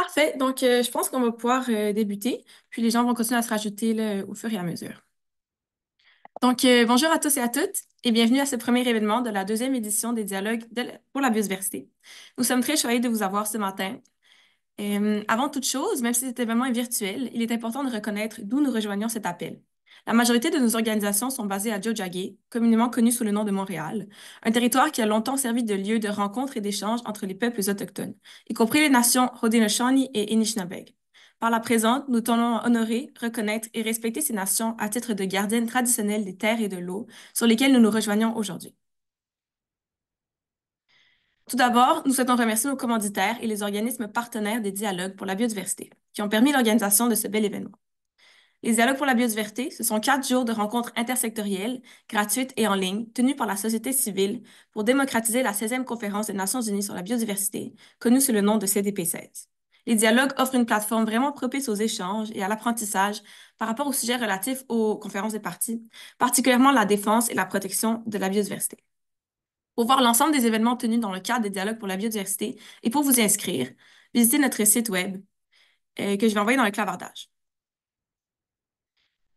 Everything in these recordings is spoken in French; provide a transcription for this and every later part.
Parfait. Donc, euh, je pense qu'on va pouvoir euh, débuter, puis les gens vont continuer à se rajouter au fur et à mesure. Donc, euh, bonjour à tous et à toutes, et bienvenue à ce premier événement de la deuxième édition des dialogues pour la biodiversité. Nous sommes très choyés de vous avoir ce matin. Avant toute chose, même si cet événement est virtuel, il est important de reconnaître d'où nous rejoignons cet appel. La majorité de nos organisations sont basées à Jojage, communément connu sous le nom de Montréal, un territoire qui a longtemps servi de lieu de rencontre et d'échange entre les peuples autochtones, y compris les nations Haudenosaunee et Anishinaabe. Par la présente, nous tenons à honorer, reconnaître et respecter ces nations à titre de gardiennes traditionnelles des terres et de l'eau sur lesquelles nous nous rejoignons aujourd'hui. Tout d'abord, nous souhaitons remercier nos commanditaires et les organismes partenaires des dialogues pour la biodiversité, qui ont permis l'organisation de ce bel événement. Les dialogues pour la biodiversité, ce sont quatre jours de rencontres intersectorielles, gratuites et en ligne, tenues par la société civile pour démocratiser la 16e conférence des Nations unies sur la biodiversité, connue sous le nom de CDP16. Les dialogues offrent une plateforme vraiment propice aux échanges et à l'apprentissage par rapport aux sujets relatifs aux conférences des parties, particulièrement la défense et la protection de la biodiversité. Pour voir l'ensemble des événements tenus dans le cadre des dialogues pour la biodiversité et pour vous inscrire, visitez notre site web euh, que je vais envoyer dans le clavardage.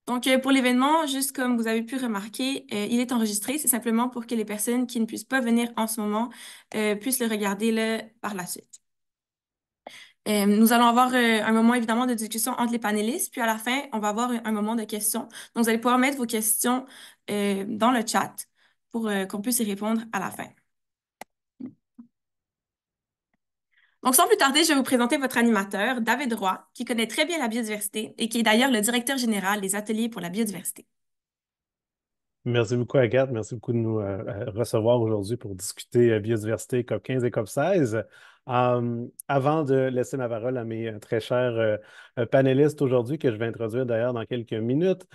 Donc, euh, pour l'événement, juste comme vous avez pu remarquer, euh, il est enregistré. C'est simplement pour que les personnes qui ne puissent pas venir en ce moment euh, puissent le regarder par la suite. Nous allons avoir un moment évidemment de discussion entre les panélistes, puis à la fin, on va avoir un, moment de questions. Donc, vous allez pouvoir mettre vos questions dans le chat pour qu'on puisse y répondre à la fin. Donc, sans plus tarder, je vais vous présenter votre animateur, David Roy, qui connaît très bien la biodiversité et qui est d'ailleurs le directeur général des ateliers pour la biodiversité. Merci beaucoup, Agathe. Merci beaucoup de nous euh, euh, recevoir aujourd'hui pour discuter euh, biodiversité COP15 et COP16. Euh, avant de laisser ma parole à mes euh, très chers euh, panélistes aujourd'hui, que je vais introduire d'ailleurs dans quelques minutes,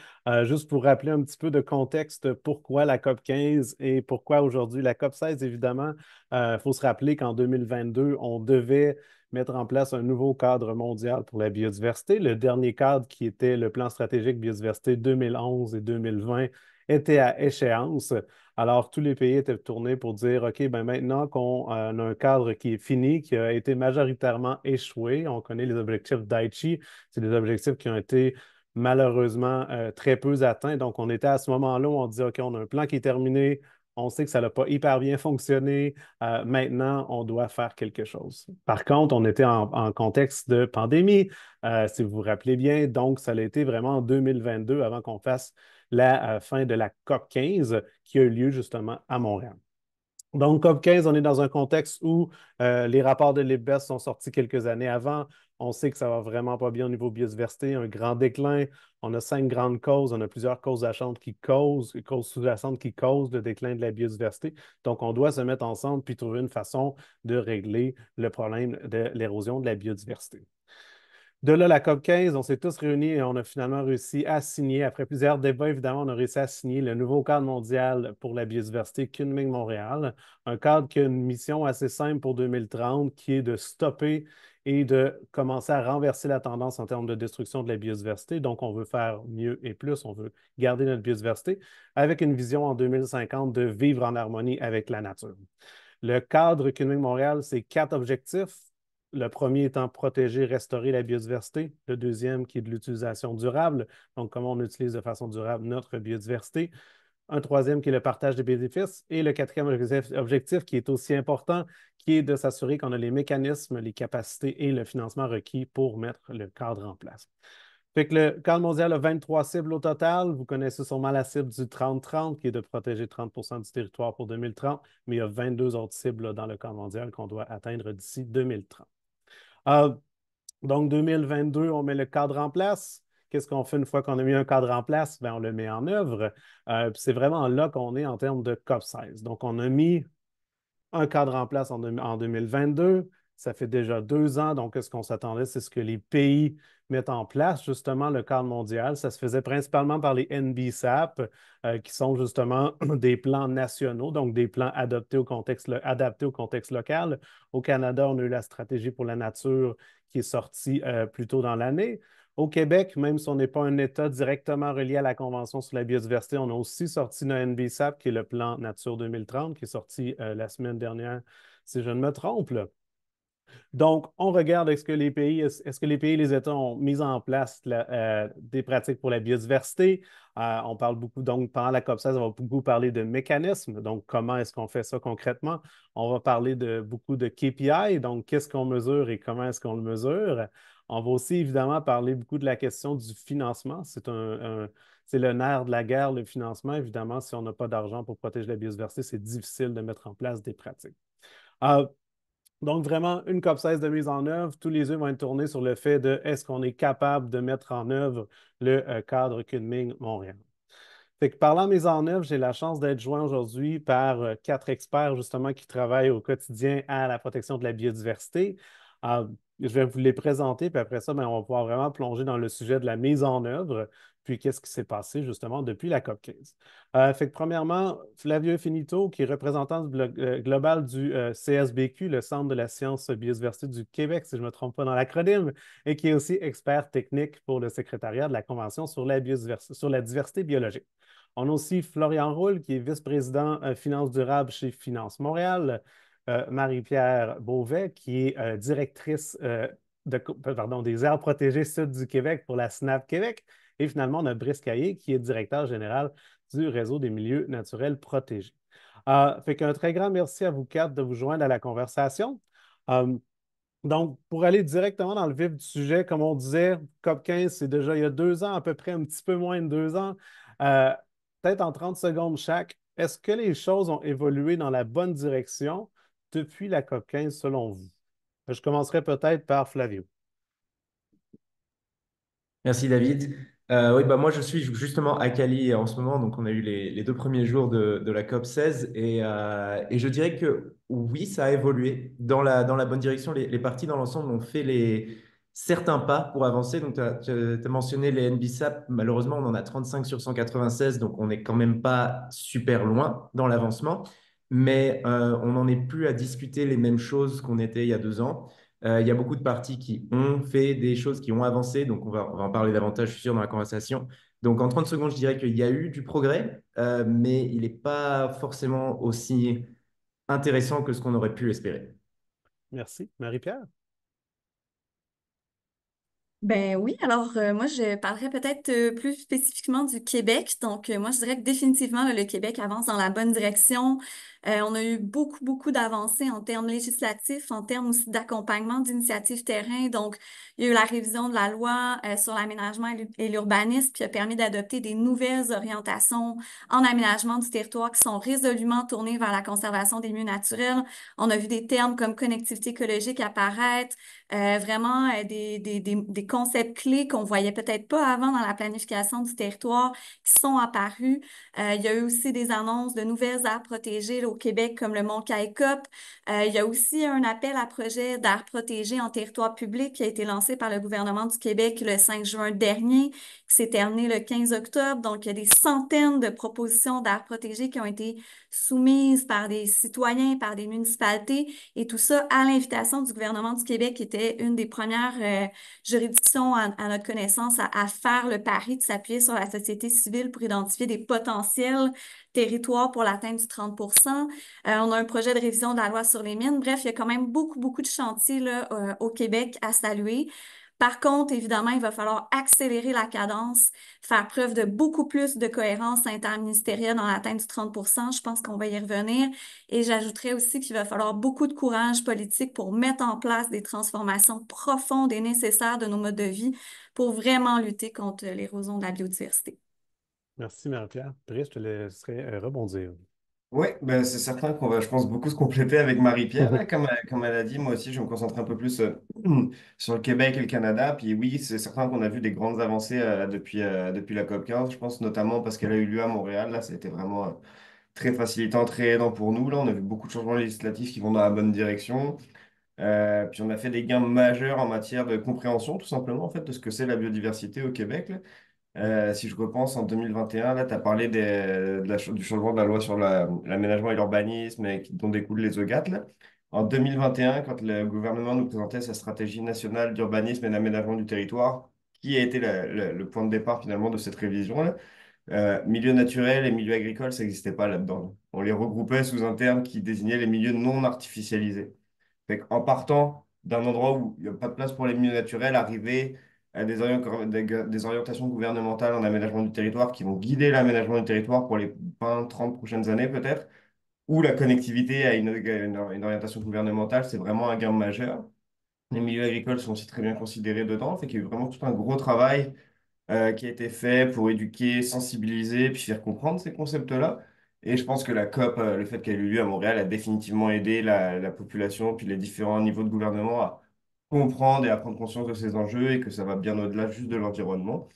juste pour rappeler un petit peu de contexte, pourquoi la COP15 et pourquoi aujourd'hui la COP16, évidemment, il faut se rappeler qu'en 2022, on devait mettre en place un nouveau cadre mondial pour la biodiversité. Le dernier cadre qui était le plan stratégique biodiversité 2011 et 2020 était à échéance. Alors, tous les pays étaient tournés pour dire, OK, ben maintenant qu'on a un cadre qui est fini, qui a été majoritairement échoué, on connaît les objectifs d'Aichi, c'est des objectifs qui ont été malheureusement euh, très peu atteints. Donc, on était à ce moment-là où on dit, OK, on a un plan qui est terminé, on sait que ça n'a pas hyper bien fonctionné. Euh, maintenant, on doit faire quelque chose. Par contre, on était en, contexte de pandémie, euh, si vous vous rappelez bien. Donc, ça a été vraiment en 2022 avant qu'on fasse la euh, fin de la COP 15 qui a eu lieu justement à Montréal. Donc, COP 15, on est dans un contexte où euh, les rapports de l'IPBES sont sortis quelques années avant. On sait que ça va vraiment pas bien au niveau biodiversité, un grand déclin. On a cinq grandes causes. On a plusieurs causes sous-jacentes qui causent, causes sous-jacentes qui causent le déclin de la biodiversité. Donc, on doit se mettre ensemble puis trouver une façon de régler le problème de l'érosion de la biodiversité. De là, la COP 15, on s'est tous réunis et on a finalement réussi à signer, après plusieurs débats, évidemment, on a réussi à signer le nouveau cadre mondial pour la biodiversité Kunming Montréal, un cadre qui a une mission assez simple pour 2030, qui est de stopper et de commencer à renverser la tendance en termes de destruction de la biodiversité. Donc, on veut faire mieux et plus, on veut garder notre biodiversité avec une vision en 2050 de vivre en harmonie avec la nature. Le cadre Kunming Montréal, c'est quatre objectifs le premier étant protéger, restaurer la biodiversité. Le deuxième qui est de l'utilisation durable, donc comment on utilise de façon durable notre biodiversité. Un troisième qui est le partage des bénéfices. Et le quatrième objectif qui est aussi important, qui est de s'assurer qu'on a les mécanismes, les capacités et le financement requis pour mettre le cadre en place. Le cadre mondial a 23 cibles au total. Vous connaissez sûrement la cible du 30-30, qui est de protéger 30% du territoire pour 2030, mais il y a 22 autres cibles dans le cadre mondial qu'on doit atteindre d'ici 2030. Euh, donc, 2022, on met le cadre en place. Qu'est-ce qu'on fait une fois qu'on a mis un cadre en place? Bien, on le met en œuvre. Euh, c'est vraiment là qu'on est en termes de COP16. Donc, on a mis un cadre en place en 2022. Ça fait déjà deux ans. Donc, ce qu'on s'attendait, c'est ce que les pays mettent en place, justement, le cadre mondial. Ça se faisait principalement par les NBSAP, euh, qui sont justement des plans nationaux, donc des plans contexte, adaptés au contexte local. Au Canada, on a eu la stratégie pour la nature qui est sortie euh, plus tôt dans l'année. Au Québec, même si on n'est pas un État directement relié à la Convention sur la biodiversité, on a aussi sorti notre NBSAP, qui est le plan Nature 2030, qui est sorti euh, la semaine dernière, si je ne me trompe. Là. Donc, on regarde est-ce que les pays, est-ce que les pays et les États ont mis en place la, euh, des pratiques pour la biodiversité? Euh, on parle beaucoup, donc, pendant la COP16, on va beaucoup parler de mécanismes. Donc, comment est-ce qu'on fait ça concrètement? On va parler de beaucoup de KPI, donc qu'est-ce qu'on mesure et comment est-ce qu'on le mesure? On va aussi évidemment parler beaucoup de la question du financement. C'est un, c'est le nerf de la guerre, le financement. Évidemment, si on n'a pas d'argent pour protéger la biodiversité, c'est difficile de mettre en place des pratiques. Euh, donc, vraiment, une COP16 de mise en œuvre, tous les yeux vont être tournés sur le fait de est-ce qu'on est capable de mettre en œuvre le euh, cadre Kunming-Montréal. Fait que parlant de mise en œuvre, j'ai la chance d'être joint aujourd'hui par euh, quatre experts justement qui travaillent au quotidien à la protection de la biodiversité. Euh, je vais vous les présenter, puis après ça, ben, on va pouvoir vraiment plonger dans le sujet de la mise en œuvre puis qu'est-ce qui s'est passé justement depuis la COP 15. Euh, premièrement, Flavio Finito, qui est représentant euh, global du euh, CSBQ, le Centre de la science biodiversité du Québec, si je ne me trompe pas dans l'acronyme, et qui est aussi expert technique pour le secrétariat de la Convention sur la, sur la diversité biologique. On a aussi Florian Roule, qui est vice-président Finances durables chez Finance Montréal, Marie-Pierre Beauvais, qui est directrice des aires protégées sud du Québec pour la SNAP Québec, et finalement, on a Brice Caillé, qui est directeur général du réseau des milieux naturels protégés. Euh, fait qu'un très grand merci à vous quatre de vous joindre à la conversation. Euh, donc, pour aller directement dans le vif du sujet, comme on disait, COP15, c'est déjà il y a deux ans, à peu près un petit peu moins de deux ans. Euh, peut-être en 30 secondes chaque, est-ce que les choses ont évolué dans la bonne direction depuis la COP15 selon vous? Je commencerai peut-être par Flavio. Merci David. Euh, oui, bah moi je suis justement à Cali en ce moment, donc on a eu les, deux premiers jours de, la COP 16 euh, et, je dirais que oui, ça a évolué dans la, dans la bonne direction. Les, parties dans l'ensemble ont fait les, certains pas pour avancer. Donc tu as, mentionné les NBSAP, malheureusement on en a 35 sur 196, donc on n'est quand même pas super loin dans l'avancement, mais euh, on n'en est plus à discuter les mêmes choses qu'on était il y a deux ans. Euh, il y a beaucoup de parties qui ont fait des choses, qui ont avancé. Donc, on va, en parler davantage, je suis sûr, dans la conversation. Donc, en 30 secondes, je dirais qu'il y a eu du progrès, euh, mais il n'est pas forcément aussi intéressant que ce qu'on aurait pu espérer. Merci. Marie-Pierre? Ben oui, alors euh, moi je parlerai peut-être euh, plus spécifiquement du Québec. Donc euh, moi je dirais que définitivement le Québec avance dans la bonne direction. on a eu beaucoup beaucoup d'avancées en termes législatifs, en termes aussi d'accompagnement d'initiatives terrain. Donc il y a eu la révision de la loi sur l'aménagement et l'urbanisme qui a permis d'adopter des nouvelles orientations en aménagement du territoire qui sont résolument tournées vers la conservation des milieux naturels. On a vu des termes comme connectivité écologique apparaître, vraiment des, des, des, des concepts clés qu'on voyait peut-être pas avant dans la planification du territoire qui sont apparus. Euh, il y a eu aussi des annonces de nouvelles aires protégées au Québec comme le Mont Caïcop. Euh, il y a aussi un appel à projet d'aires protégées en territoire public qui a été lancé par le gouvernement du Québec le 5 juin dernier, qui s'est terminé le 15 octobre. Donc, il y a des centaines de propositions d'aires protégées qui ont été soumises par des citoyens, par des municipalités, et tout ça à l'invitation du gouvernement du Québec, qui était une des premières euh, juridictions à, notre connaissance à, faire le pari de s'appuyer sur la société civile pour identifier des potentiels territoires pour l'atteinte du 30% euh, On a un projet de révision de la loi sur les mines. Bref, il y a quand même beaucoup, beaucoup de chantiers euh, au Québec à saluer. Par contre, évidemment, il va falloir accélérer la cadence, faire preuve de beaucoup plus de cohérence interministérielle dans l'atteinte du 30% Je pense qu'on va y revenir. Et j'ajouterais aussi qu'il va falloir beaucoup de courage politique pour mettre en place des transformations profondes et nécessaires de nos modes de vie pour vraiment lutter contre l'érosion de la biodiversité. Merci, Marie-Pierre. je te laisserai euh, rebondir. Oui, ben c'est certain qu'on va, je pense, beaucoup se compléter avec Marie-Pierre. Comme, comme elle a dit, moi aussi, je vais me concentrer un peu plus euh, sur le Québec et le Canada. Puis oui, c'est certain qu'on a vu des grandes avancées euh, depuis, euh, depuis la COP15. Je pense notamment parce qu'elle a eu lieu à Montréal. Là, c'était vraiment très facilitant, très aidant pour nous. Là, on a vu beaucoup de changements législatifs qui vont dans la bonne direction. puis on a fait des gains majeurs en matière de compréhension, tout simplement, en fait, de ce que c'est la biodiversité au Québec. Euh, si je repense en 2021, là, tu as parlé du changement de la loi sur l'aménagement et l'urbanisme dont découlent les OGAT. En 2021, quand le gouvernement nous présentait sa stratégie nationale d'urbanisme et d'aménagement du territoire, qui a été le, point de départ finalement de cette révision-là, euh, milieu naturel et milieu agricole, ça n'existait pas là-dedans. On les regroupait sous un terme qui désignait les milieux non artificialisés. en partant d'un endroit où il n'y a pas de place pour les milieux naturels, arriver à des, orientations gouvernementales en aménagement du territoire qui vont guider l'aménagement du territoire pour les 20, 30 prochaines années peut-être, ou la connectivité à une, une orientation gouvernementale, c'est vraiment un gain majeur. Les milieux agricoles sont aussi très bien considérés dedans, fait qu'il y a eu vraiment tout un gros travail euh, qui a été fait pour éduquer, sensibiliser, puis faire comprendre ces concepts-là. Et je pense que la COP, euh, le fait qu'elle ait eu lieu à Montréal, a définitivement aidé la, la, population, puis les différents niveaux de gouvernement à comprendre et à prendre conscience de ces enjeux et que ça va bien au-delà juste de l'environnement.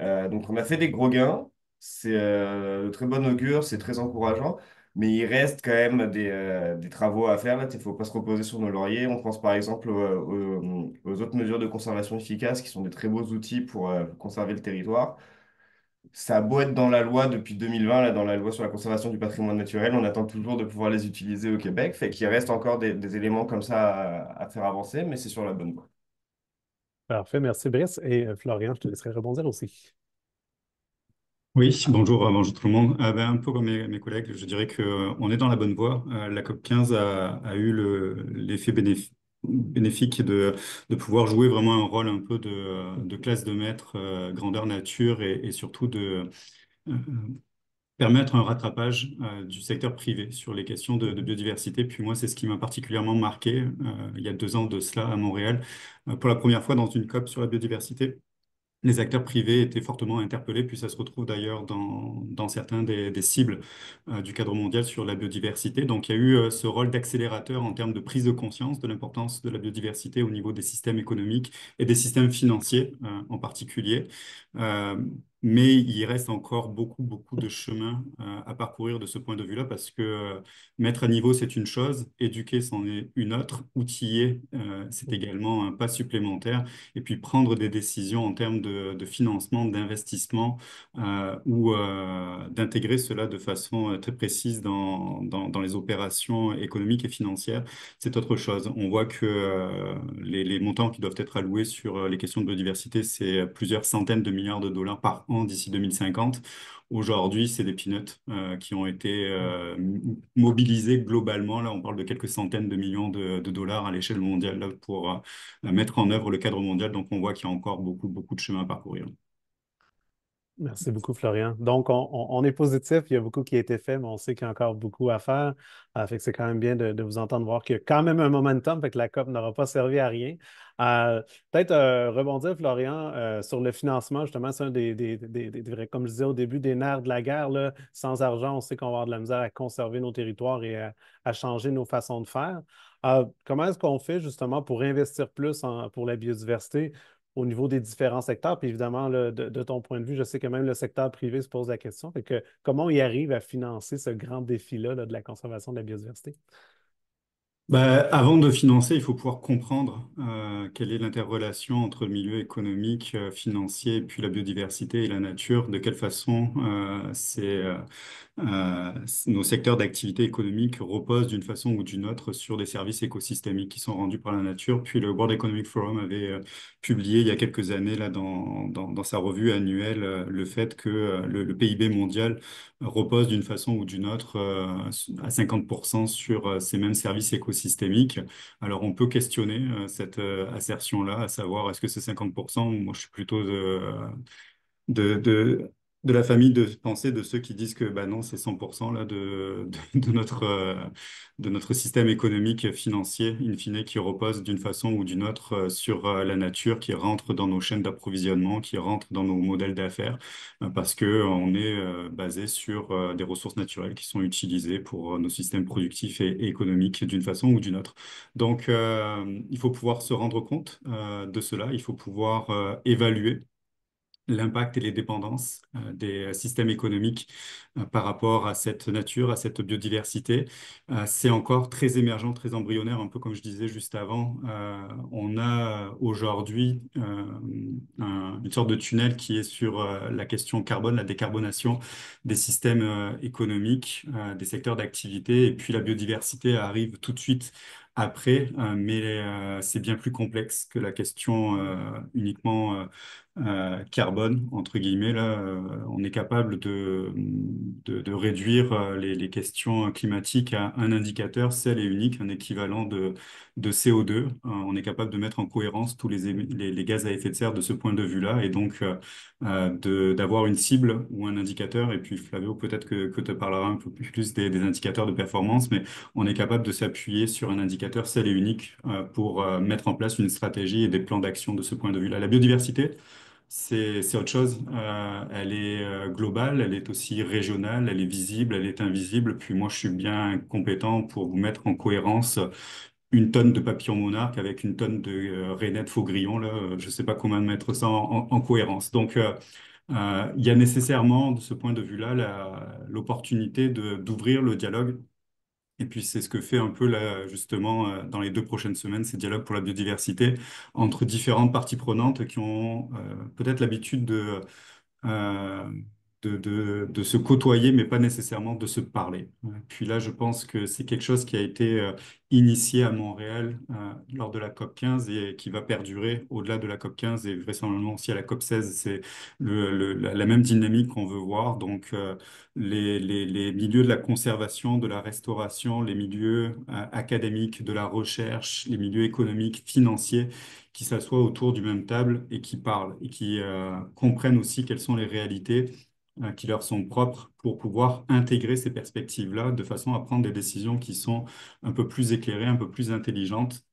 Euh, donc on a fait des gros gains, c'est de très bon augure, c'est très encourageant. Mais il reste quand même des, euh, des travaux à faire. Il ne faut pas se reposer sur nos lauriers. On pense par exemple aux, autres mesures de conservation efficaces qui sont des très beaux outils pour euh, conserver le territoire. Ça a beau être dans la loi depuis 2020, là, dans la loi sur la conservation du patrimoine naturel, on attend toujours de pouvoir les utiliser au Québec. Fait qu'il reste encore des, des, éléments comme ça à, à faire avancer, mais c'est sur la bonne voie. Parfait, merci Brice. Et euh, Florian, je te laisserai rebondir aussi. Oui, bonjour, euh, bonjour tout le monde. Euh, ben, un peu comme mes, collègues, je dirais qu'on est dans la bonne voie. la COP 15 a, eu l'effet bénéfique de, de, pouvoir jouer vraiment un rôle un peu de, de classe de maître, grandeur nature et, surtout de permettre un rattrapage du secteur privé sur les questions de, biodiversité. Puis moi, c'est ce qui m'a particulièrement marqué il y a deux ans de cela à Montréal, pour la première fois dans une COP sur la biodiversité les acteurs privés étaient fortement interpellés, puis ça se retrouve d'ailleurs dans, certains des, des cibles euh, du cadre mondial sur la biodiversité. Donc il y a eu euh, ce rôle d'accélérateur en termes de prise de conscience de l'importance de la biodiversité au niveau des systèmes économiques et des systèmes financiers euh, en particulier. Mais il reste encore beaucoup, beaucoup de chemin euh, à parcourir de ce point de vue-là parce que euh, mettre à niveau, c'est une chose, éduquer, c'en est une autre, outiller, euh, c'est également un pas supplémentaire. Et puis prendre des décisions en termes de, financement, d'investissement ou d'intégrer cela de façon très précise dans, dans, les opérations économiques et financières, c'est autre chose. On voit que les, les montants qui doivent être alloués sur les questions de biodiversité, c'est plusieurs centaines de de dollars par an d'ici 2050. Aujourd'hui, c'est des peanuts euh, qui ont été euh, mobilisés globalement. Là, on parle de quelques centaines de millions de, dollars à l'échelle mondiale pour euh, mettre en œuvre le cadre mondial. Donc, on voit qu'il y a encore beaucoup, beaucoup de chemin à parcourir. Merci beaucoup, Florian. Donc, on, est positif. Il y a beaucoup qui a été fait, mais on sait qu'il y a encore beaucoup à faire. Euh, fait que c'est quand même bien de, vous entendre voir qu'il y a quand même un momentum, fait que la COP n'aura pas servi à rien. Euh, peut-être euh, rebondir, Florian, sur le financement. Justement, c'est un des, des, comme je disais au début, des nerfs de la guerre. Là. Sans argent, on sait qu'on va avoir de la misère à conserver nos territoires et à, changer nos façons de faire. comment est-ce qu'on fait justement pour investir plus pour la biodiversité? Au niveau des différents secteurs. Puis évidemment, de, ton point de vue, je sais que même le secteur privé se pose la question. Fait que, comment y arrive à financer ce grand défi-là de la conservation de la biodiversité? Ben, avant de financer, il faut pouvoir comprendre euh, quelle est l'interrelation entre le milieu économique, euh, financier, puis la biodiversité et la nature, de quelle façon euh, c'est euh, nos secteurs d'activité économique reposent d'une façon ou d'une autre sur des services écosystémiques qui sont rendus par la nature. Puis le World Economic Forum avait euh, publié il y a quelques années là, dans, dans, sa revue annuelle euh, le fait que le, PIB mondial repose d'une façon ou d'une autre à 50% sur ces mêmes services écosystémiques. Alors on peut questionner cette assertion-là, à savoir est-ce que c'est 50% Moi je suis plutôt de, de, de de la famille de pensée de ceux qui disent que bah non, c'est 100% là, de, de, notre, euh, de notre système économique financier, in fine, qui repose d'une façon ou d'une autre euh, sur euh, la nature, qui rentre dans nos chaînes d'approvisionnement, qui rentre dans nos modèles d'affaires, parce qu'on est basé sur des ressources naturelles qui sont utilisées pour nos systèmes productifs et, et économiques d'une façon ou d'une autre. Donc, il faut pouvoir se rendre compte de cela, il faut pouvoir évaluer l'impact et les dépendances euh, des systèmes économiques euh, par rapport à cette nature, à cette biodiversité. Euh, c'est encore très émergent, très embryonnaire, un peu comme je disais juste avant. on a aujourd'hui une sorte de tunnel qui est sur la question carbone, la décarbonation des systèmes économiques, des secteurs d'activité, et puis la biodiversité arrive tout de suite après, mais c'est bien plus complexe que la question uniquement euh, carbone, entre guillemets, là, euh, on est capable de, de, réduire euh, les, questions climatiques à un indicateur seul et unique, un équivalent de, de CO2. on est capable de mettre en cohérence tous les, les, gaz à effet de serre de ce point de vue-là et donc d'avoir une cible ou un indicateur. Et puis Flavio, peut-être que, que tu parleras un peu plus des, des, indicateurs de performance, mais on est capable de s'appuyer sur un indicateur seul et unique pour mettre en place une stratégie et des plans d'action de ce point de vue-là. La biodiversité, c'est autre chose. Euh, elle est euh, globale, elle est aussi régionale, elle est visible, elle est invisible. Puis moi, je suis bien compétent pour vous mettre en cohérence une tonne de papillon monarque avec une tonne de euh, rainettes faugrillon. Là, je ne sais pas comment mettre ça en cohérence. Donc, il y a nécessairement, de ce point de vue-là, l'opportunité d'ouvrir le dialogue et puis c'est ce que fait un peu là, justement euh, dans les deux prochaines semaines, ces dialogues pour la biodiversité entre différentes parties prenantes qui ont euh, peut-être l'habitude de, euh, de, de, se côtoyer, mais pas nécessairement de se parler. Puis là, je pense que c'est quelque chose qui a été euh, initié à Montréal euh, lors de la COP 15 et qui va perdurer au-delà de la COP 15 et vraisemblablement aussi à la COP 16. C'est le, la même dynamique qu'on veut voir. Donc, euh, les, les, les, milieux de la conservation, de la restauration, les milieux académiques, de la recherche, les milieux économiques, financiers, qui s'assoient autour du même table et qui parlent et qui comprennent aussi quelles sont les réalités qui leur sont propres pour pouvoir intégrer ces perspectives-là de façon à prendre des décisions qui sont un peu plus éclairées, un peu plus intelligentes.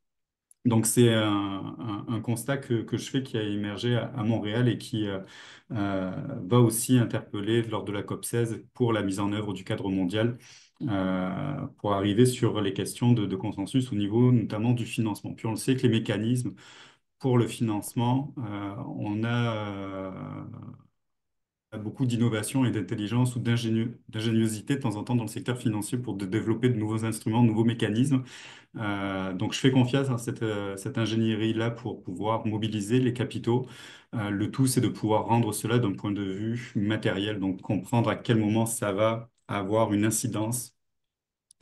Donc c'est un, un, constat que, je fais qui a émergé à, Montréal et qui euh, euh, va aussi interpeller lors de la COP 16 pour la mise en œuvre du cadre mondial. Euh, pour arriver sur les questions de, consensus au niveau notamment du financement. Puis on le sait que les mécanismes pour le financement, euh, on a beaucoup d'innovation et d'intelligence ou d'ingéniosité de temps en temps dans le secteur financier pour développer de nouveaux instruments, de nouveaux mécanismes. Euh, donc, je fais confiance à cette, euh, cette ingénierie-là pour pouvoir mobiliser les capitaux. Euh, le tout, c'est de pouvoir rendre cela d'un point de vue matériel, donc comprendre à quel moment ça va avoir une incidence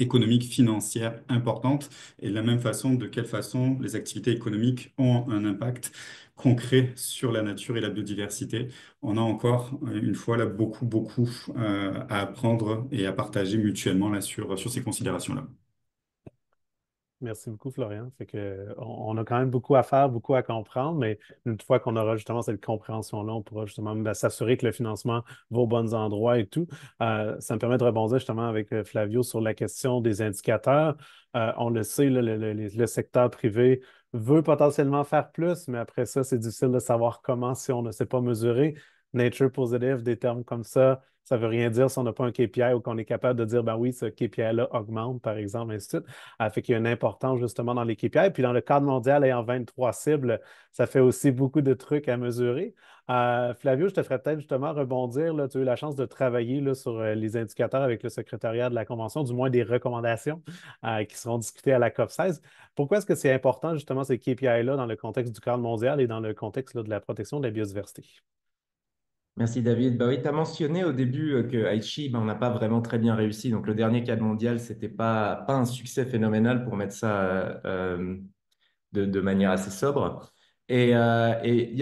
économique, financière importante et de la même façon, de quelle façon les activités économiques ont un impact concret sur la nature et la biodiversité. On a encore, une fois, là, beaucoup, beaucoup euh, à apprendre et à partager mutuellement là, sur, sur ces considérations-là. Merci beaucoup, Florian. Que, on, a quand même beaucoup à faire, beaucoup à comprendre, mais une fois qu'on aura justement cette compréhension-là, on pourra justement ben, s'assurer que le financement va aux bons endroits et tout. Euh, ça me permet de rebondir justement avec euh, Flavio sur la question des indicateurs. Euh, on le sait, le, secteur privé veut potentiellement faire plus, mais après ça, c'est difficile de savoir comment si on ne sait pas mesurer. Nature positive, des termes comme ça, ça ne veut rien dire si on n'a pas un KPI ou qu'on est capable de dire, ben oui, ce KPI-là augmente, par exemple, ainsi de suite. Ça fait qu'il y a une importance justement dans les KPI. Puis dans le cadre mondial, ayant 23 cibles, ça fait aussi beaucoup de trucs à mesurer. Euh, Flavio, je te ferais peut-être justement rebondir. Là, tu as eu la chance de travailler là, sur euh, les indicateurs avec le secrétariat de la Convention, du moins des recommandations euh, qui seront discutées à la COP 16. Pourquoi est-ce que c'est important justement ces KPI-là dans le contexte du cadre mondial et dans le contexte de la protection de la biodiversité? Merci David. Bah oui, tu as mentionné au début euh, que Aichi, bah, on n'a pas vraiment très bien réussi. Donc le dernier cadre mondial, ce n'était pas, pas un succès phénoménal pour mettre ça euh, de, de, manière assez sobre. Et, euh,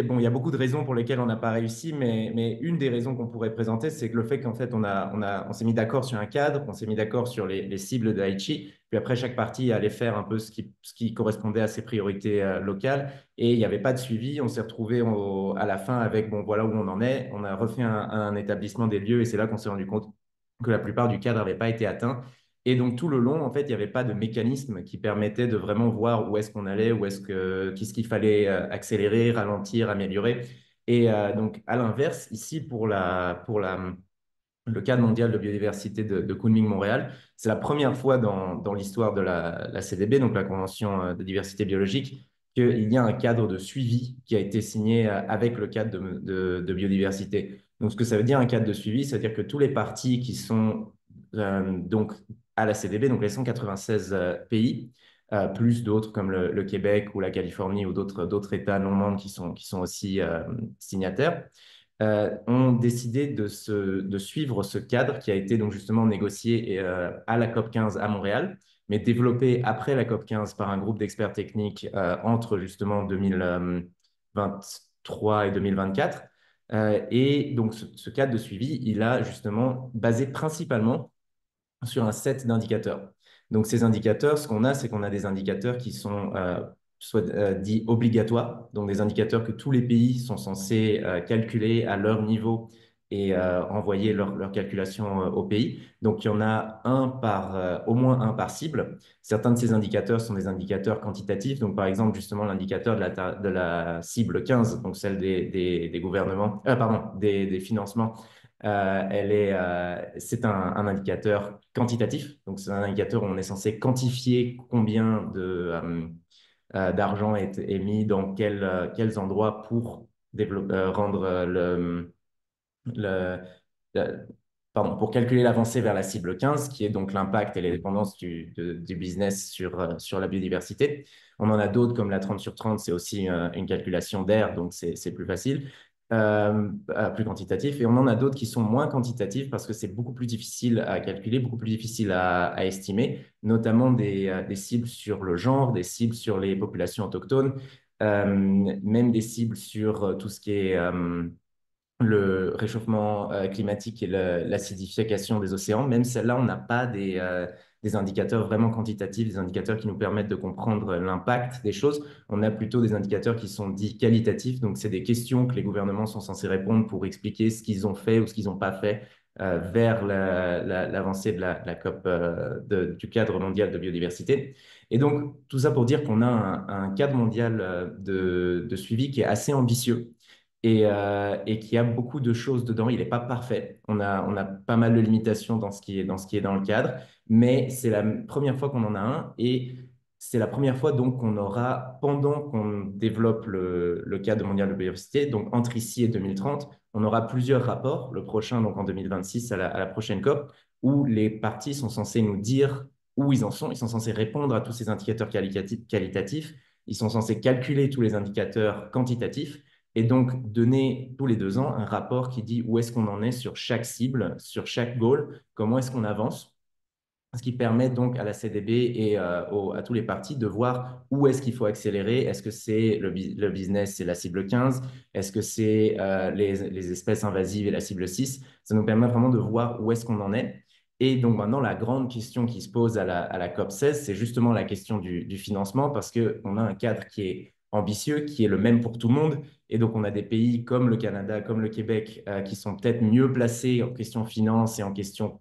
bon, il y a beaucoup de raisons pour lesquelles on n'a pas réussi, mais, mais, une des raisons qu'on pourrait présenter, c'est que le fait qu'en fait, on, a, on, a, on s'est mis d'accord sur un cadre, on s'est mis d'accord sur les, les cibles de puis après, chaque partie allait faire un peu ce qui, ce qui correspondait à ses priorités euh, locales, et il n'y avait pas de suivi. On s'est retrouvé à la fin avec, bon, voilà où on en est. On a refait un, un établissement des lieux, et c'est là qu'on s'est rendu compte que la plupart du cadre n'avait pas été atteint. Et donc tout le long, en fait, il n'y avait pas de mécanisme qui permettait de vraiment voir où est-ce qu'on allait, où est-ce que qu'est-ce qu'il fallait euh, accélérer, ralentir, améliorer. Et euh, donc à l'inverse, ici pour la pour la le cadre mondial de biodiversité de, de Kunming-Montréal, c'est la première fois dans, dans l'histoire de la, la, CDB, donc la Convention euh, de diversité biologique, qu'il y a un cadre de suivi qui a été signé avec le cadre de, de, biodiversité. Donc, ce que ça veut dire, un cadre de suivi, c'est-à-dire que tous les partis qui sont donc à la CDB, donc les 196 euh, pays, euh, plus d'autres comme le, Québec ou la Californie ou d'autres États non membres qui sont, qui sont aussi euh, signataires, ont décidé de, se, de suivre ce cadre qui a été donc justement négocié à la COP 15 à Montréal. mais développé après la COP 15 par un groupe d'experts techniques entre justement 2023 et 2024. et donc, ce, ce, cadre de suivi, il a justement basé principalement sur un set d'indicateurs. Donc, ces indicateurs, ce qu'on a, c'est qu'on a des indicateurs qui sont soit euh, dits obligatoires, donc des indicateurs que tous les pays sont censés euh, calculer à leur niveau et euh, envoyer leur, leur calculation au pays. Donc, il y en a un par, au moins un par cible. Certains de ces indicateurs sont des indicateurs quantitatifs. Donc, par exemple, justement, l'indicateur de la, cible 15, donc celle des, gouvernements, pardon, des financements, elle est, c'est un, indicateur quantitatif. Donc, c'est un indicateur où on est censé quantifier combien de euh, d'argent est, mis dans euh, quels endroits pour euh, rendre le, pardon, pour calculer l'avancée vers la cible 15, qui est donc l'impact et les dépendances du, du business sur, sur la biodiversité. On en a d'autres comme la 30 sur 30, c'est aussi une calculation d'air, donc c'est plus facile. Euh, plus quantitatif. Et on en a d'autres qui sont moins quantitatifs parce que c'est beaucoup plus difficile à calculer, beaucoup plus difficile à, estimer, notamment des, euh, des, cibles sur le genre, des cibles sur les populations autochtones, euh, même des cibles sur tout ce qui est le réchauffement climatique et l'acidification des océans. Même celle-là, on n'a pas des des indicateurs vraiment quantitatifs, des indicateurs qui nous permettent de comprendre l'impact des choses. On a plutôt des indicateurs qui sont dits qualitatifs, donc c'est des questions que les gouvernements sont censés répondre pour expliquer ce qu'ils ont fait ou ce qu'ils n'ont pas fait euh, vers l'avancée de, la, COP euh, du cadre mondial de biodiversité. Et donc, tout ça pour dire qu'on a un, cadre mondial euh, de, de, suivi qui est assez ambitieux et, et qui a beaucoup de choses dedans. Il n'est pas parfait. On a, pas mal de limitations dans ce qui est dans, le cadre. Mais c'est la première fois qu'on en a un et c'est la première fois donc qu'on aura, pendant qu'on développe le, le, cadre mondial de biodiversité, donc entre ici et 2030, on aura plusieurs rapports, le prochain donc en 2026 à la, à la prochaine COP, où les parties sont censées nous dire où ils en sont, ils sont censés répondre à tous ces indicateurs qualitatifs, ils sont censés calculer tous les indicateurs quantitatifs et donc donner tous les deux ans un rapport qui dit où est-ce qu'on en est sur chaque cible, sur chaque goal, comment est-ce qu'on avance ce qui permet donc à la CDB et euh, à tous les partis de voir où est-ce qu'il faut accélérer. Est-ce que c'est le, business, c'est la cible 15 Est-ce que c'est euh, les, espèces invasives et la cible 6 Ça nous permet vraiment de voir où est-ce qu'on en est. Et donc maintenant, la grande question qui se pose à la, COP 16, c'est justement la question du, financement parce qu'on a un cadre qui est ambitieux, qui est le même pour tout le monde. Et donc, on a des pays comme le Canada, comme le Québec, euh, qui sont peut-être mieux placés en question finance et en question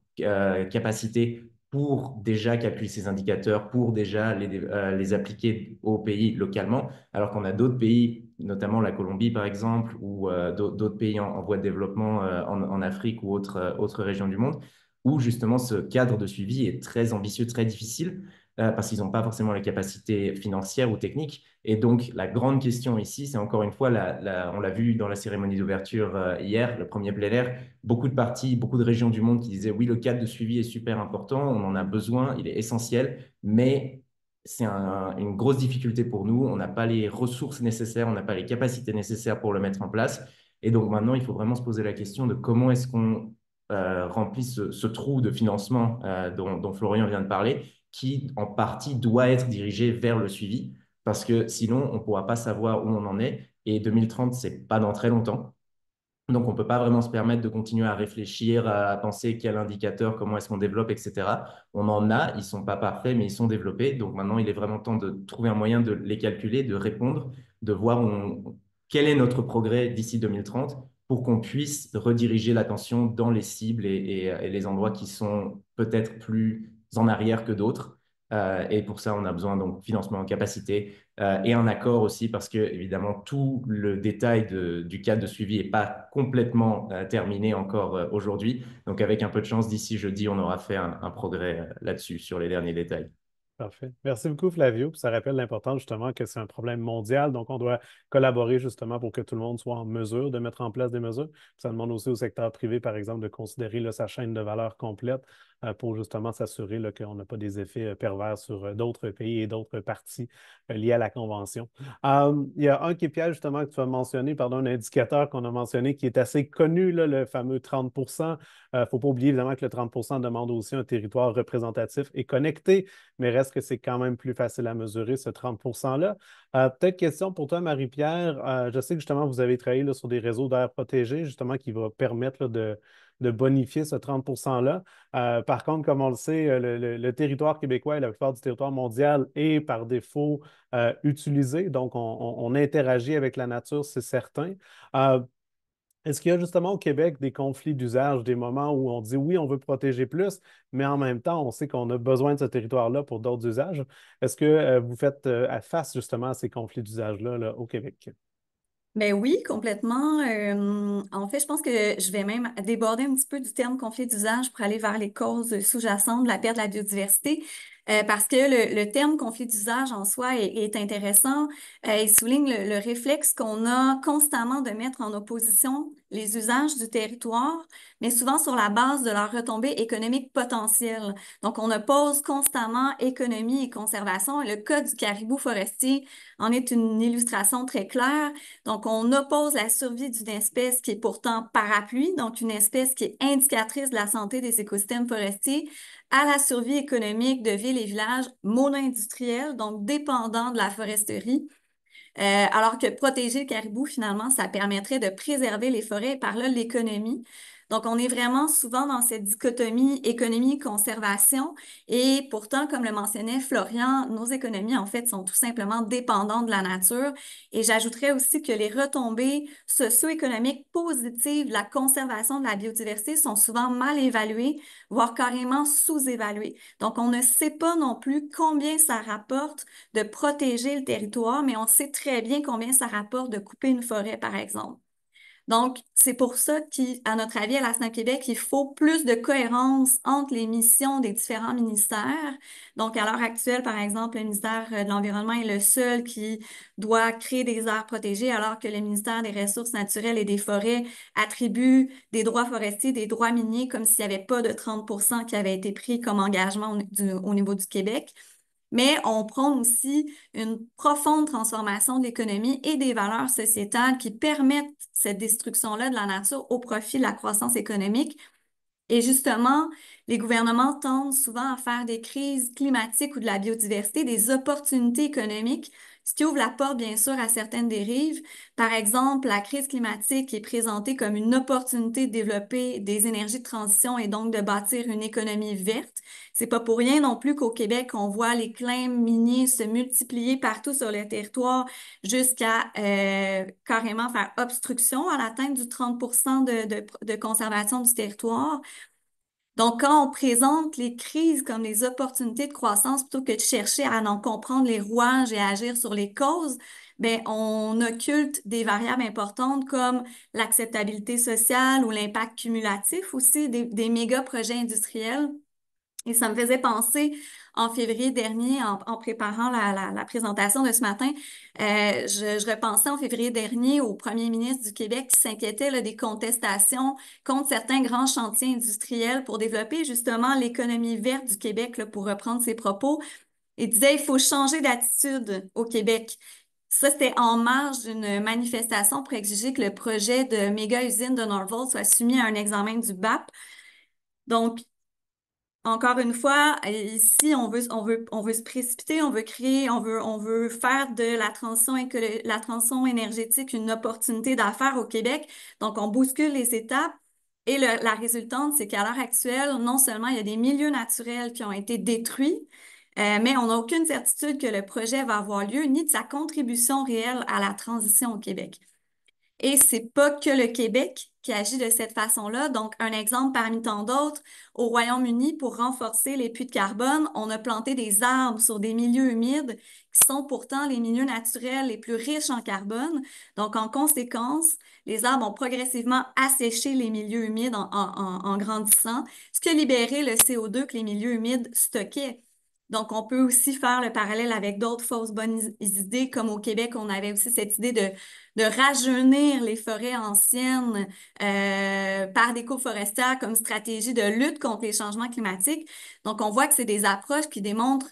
capacité pour déjà calculer ces indicateurs, pour déjà les, euh, appliquer au pays localement, alors qu'on a d'autres pays, notamment la Colombie par exemple, ou euh, d'autres pays en, voie de développement euh, en, Afrique ou autres régions du monde, où justement ce cadre de suivi est très ambitieux, très difficile, parce qu'ils n'ont pas forcément les capacités financières ou techniques. Et donc, la grande question ici, c'est encore une fois, on l'a vu dans la cérémonie d'ouverture hier, le premier plénaire, beaucoup de partis, beaucoup de régions du monde qui disaient oui, le cadre de suivi est super important, on en a besoin, il est essentiel, mais c'est une grosse difficulté pour nous. On n'a pas les ressources nécessaires, on n'a pas les capacités nécessaires pour le mettre en place. Et donc maintenant, il faut vraiment se poser la question de comment est-ce qu'on remplit ce, trou de financement dont Florian vient de parler qui, en partie, doit être dirigé vers le suivi, parce que sinon, on ne pourra pas savoir où on en est. Et 2030, ce n'est pas dans très longtemps. Donc, on ne peut pas vraiment se permettre de continuer à réfléchir, à penser quel indicateur, comment est-ce qu'on développe, etc. On en a, ils ne sont pas parfaits, mais ils sont développés. Donc, maintenant, il est vraiment temps de trouver un moyen de les calculer, de répondre, de voir quel est notre progrès d'ici 2030 pour qu'on puisse rediriger l'attention dans les cibles et les endroits qui sont peut-être plus en arrière que d'autres. Euh, et pour ça, on a besoin donc financement en capacité euh, et un accord aussi parce que évidemment tout le détail du cadre de suivi n'est pas complètement euh, terminé encore aujourd'hui. Donc avec un peu de chance, d'ici jeudi, on aura fait un progrès là-dessus sur les derniers détails. Parfait. Merci beaucoup, Flavio. Ça rappelle l'importance justement que c'est un problème mondial, donc on doit collaborer justement pour que tout le monde soit en mesure de mettre en place des mesures. Ça demande aussi au secteur privé, par exemple, de considérer sa chaîne de valeur complète pour justement s'assurer qu'on n'a pas des effets pervers sur d'autres pays et d'autres parties liées à la Convention. il y a un qui piège justement que tu as mentionné, pardon, un indicateur qu'on a mentionné qui est assez connu, le fameux 30 Il ne faut pas oublier évidemment que le 30% demande aussi un territoire représentatif et connecté, mais reste que c'est quand même plus facile à mesurer ce 30 %-là. Peut-être question pour toi, Marie-Pierre. je sais que justement, vous avez travaillé sur des réseaux d'air protégés, justement, qui vont permettre de, bonifier ce 30 %-là. par contre, comme on le sait, le, territoire québécois et la plupart du territoire mondial est par défaut utilisé. Donc, on, interagit avec la nature, c'est certain. Est-ce qu'il y a justement au Québec des conflits d'usage, des moments où on dit oui, on veut protéger plus, mais en même temps, on sait qu'on a besoin de ce territoire-là pour d'autres usages? Est-ce que vous faites face justement à ces conflits d'usage-là là, au Québec? Ben oui, complètement. En fait, je pense que je vais même déborder un petit peu du terme conflit d'usage pour aller vers les causes sous-jacentes de la perte de la biodiversité. Parce que le, terme conflit d'usage en soi est, intéressant. Euh, il souligne le, réflexe qu'on a constamment de mettre en opposition les usages du territoire, mais souvent sur la base de leur retombée économique potentielle. Donc, on oppose constamment économie et conservation. le cas du caribou forestier en est une illustration très claire. Donc, on oppose la survie d'une espèce qui est pourtant parapluie, donc une espèce qui est indicatrice de la santé des écosystèmes forestiers, à la survie économique de villes et villages mono-industriels, donc dépendants de la foresterie. Euh, alors que protéger le caribou, finalement, ça permettrait de préserver les forêts et par là l'économie. Donc, on est vraiment souvent dans cette dichotomie économie-conservation. Et pourtant, comme le mentionnait Florian, nos économies, en fait, sont tout simplement dépendantes de la nature. Et j'ajouterais aussi que les retombées socio-économiques positives de la conservation de la biodiversité sont souvent mal évaluées, voire carrément sous-évaluées. Donc, on ne sait pas non plus combien ça rapporte de protéger le territoire, mais on sait très bien combien ça rapporte de couper une forêt, par exemple. Donc, c'est pour ça qu'à notre avis, à la SNAP Québec, il faut plus de cohérence entre les missions des différents ministères. Donc, à l'heure actuelle, par exemple, le ministère de l'Environnement est le seul qui doit créer des aires protégées, alors que le ministère des Ressources naturelles et des Forêts attribue des droits forestiers, des droits miniers, comme s'il n'y avait pas de 30% qui avait été pris comme engagement au niveau du Québec mais on prône aussi une profonde transformation de l'économie et des valeurs sociétales qui permettent cette destruction-là de la nature au profit de la croissance économique. Et justement, les gouvernements tendent souvent à faire des crises climatiques ou de la biodiversité des opportunités économiques ce qui ouvre la porte, bien sûr, à certaines dérives. Par exemple, la crise climatique est présentée comme une opportunité de développer des énergies de transition et donc de bâtir une économie verte. C'est pas pour rien non plus qu'au Québec, on voit les claims miniers se multiplier partout sur le territoire jusqu'à euh, carrément faire obstruction à l'atteinte du 30 de, de conservation du territoire. Donc, quand on présente les crises comme des opportunités de croissance plutôt que de chercher à en comprendre les rouages et agir sur les causes, bien, on occulte des variables importantes comme l'acceptabilité sociale ou l'impact cumulatif aussi des, des méga projets industriels et ça me faisait penser en février dernier, en, préparant la, présentation de ce matin, euh, je, repensais en février dernier au premier ministre du Québec qui s'inquiétait des contestations contre certains grands chantiers industriels pour développer justement l'économie verte du Québec, pour reprendre ses propos. Il disait il faut changer d'attitude au Québec. Ça, c'était en marge d'une manifestation pour exiger que le projet de méga usine de Norval soit soumis à un examen du BAP. Donc, encore une fois, ici, on veut, on on veut se précipiter, on veut créer, on veut, on veut faire de la transition, la transition énergétique une opportunité d'affaires au Québec. Donc, on bouscule les étapes. Et la résultante, c'est qu'à l'heure actuelle, non seulement il y a des milieux naturels qui ont été détruits, euh, mais on n'a aucune certitude que le projet va avoir lieu, ni de sa contribution réelle à la transition au Québec. Et c'est pas que le Québec qui agit de cette façon-là. Donc, un exemple parmi tant d'autres, au Royaume-Uni, pour renforcer les puits de carbone, on a planté des arbres sur des milieux humides qui sont pourtant les milieux naturels les plus riches en carbone. Donc, en conséquence, les arbres ont progressivement asséché les milieux humides en, grandissant, ce qui a libéré le CO2 que les milieux humides stockaient. Donc, on peut aussi faire le parallèle avec d'autres fausses bonnes idées, comme au Québec, on avait aussi cette idée de, de rajeunir les forêts anciennes euh, par des forestières comme stratégie de lutte contre les changements climatiques. Donc, on voit que c'est des approches qui démontrent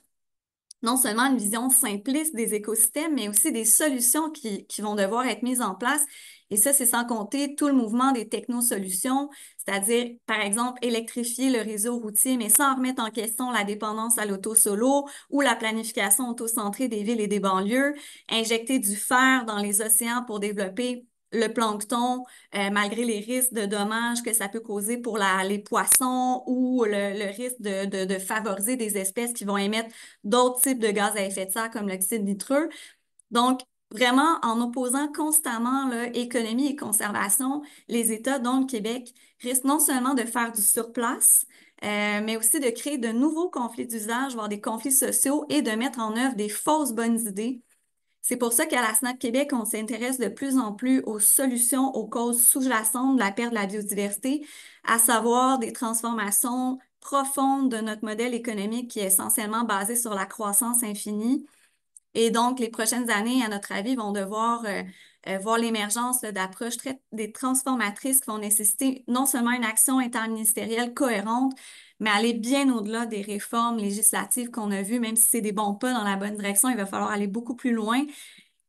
non seulement une vision simpliste des écosystèmes, mais aussi des solutions qui, qui vont devoir être mises en place et ça, c'est sans compter tout le mouvement des technosolutions, c'est-à-dire, par exemple, électrifier le réseau routier, mais sans remettre en question la dépendance à l'auto solo ou la planification auto-centrée des villes et des banlieues, injecter du fer dans les océans pour développer le plancton, euh, malgré les risques de dommages que ça peut causer pour les poissons ou le, risque de, de, de, favoriser des espèces qui vont émettre d'autres types de gaz à effet de serre comme l'oxyde nitreux. Donc, vraiment, en opposant constamment là, économie et conservation, les États, dont le Québec, risquent non seulement de faire du surplace, euh, mais aussi de créer de nouveaux conflits d'usage, voire des conflits sociaux, et de mettre en œuvre des fausses bonnes idées. C'est pour ça qu'à la SNAP Québec, on s'intéresse de plus en plus aux solutions aux causes sous-jacentes de la perte de la biodiversité, à savoir des transformations profondes de notre modèle économique qui est essentiellement basé sur la croissance infinie, et donc, les prochaines années, à notre avis, vont devoir euh, euh, voir l'émergence d'approches des transformatrices qui vont nécessiter non seulement une action interministérielle cohérente, mais aller bien au-delà des réformes législatives qu'on a vues, même si c'est des bons pas dans la bonne direction, il va falloir aller beaucoup plus loin.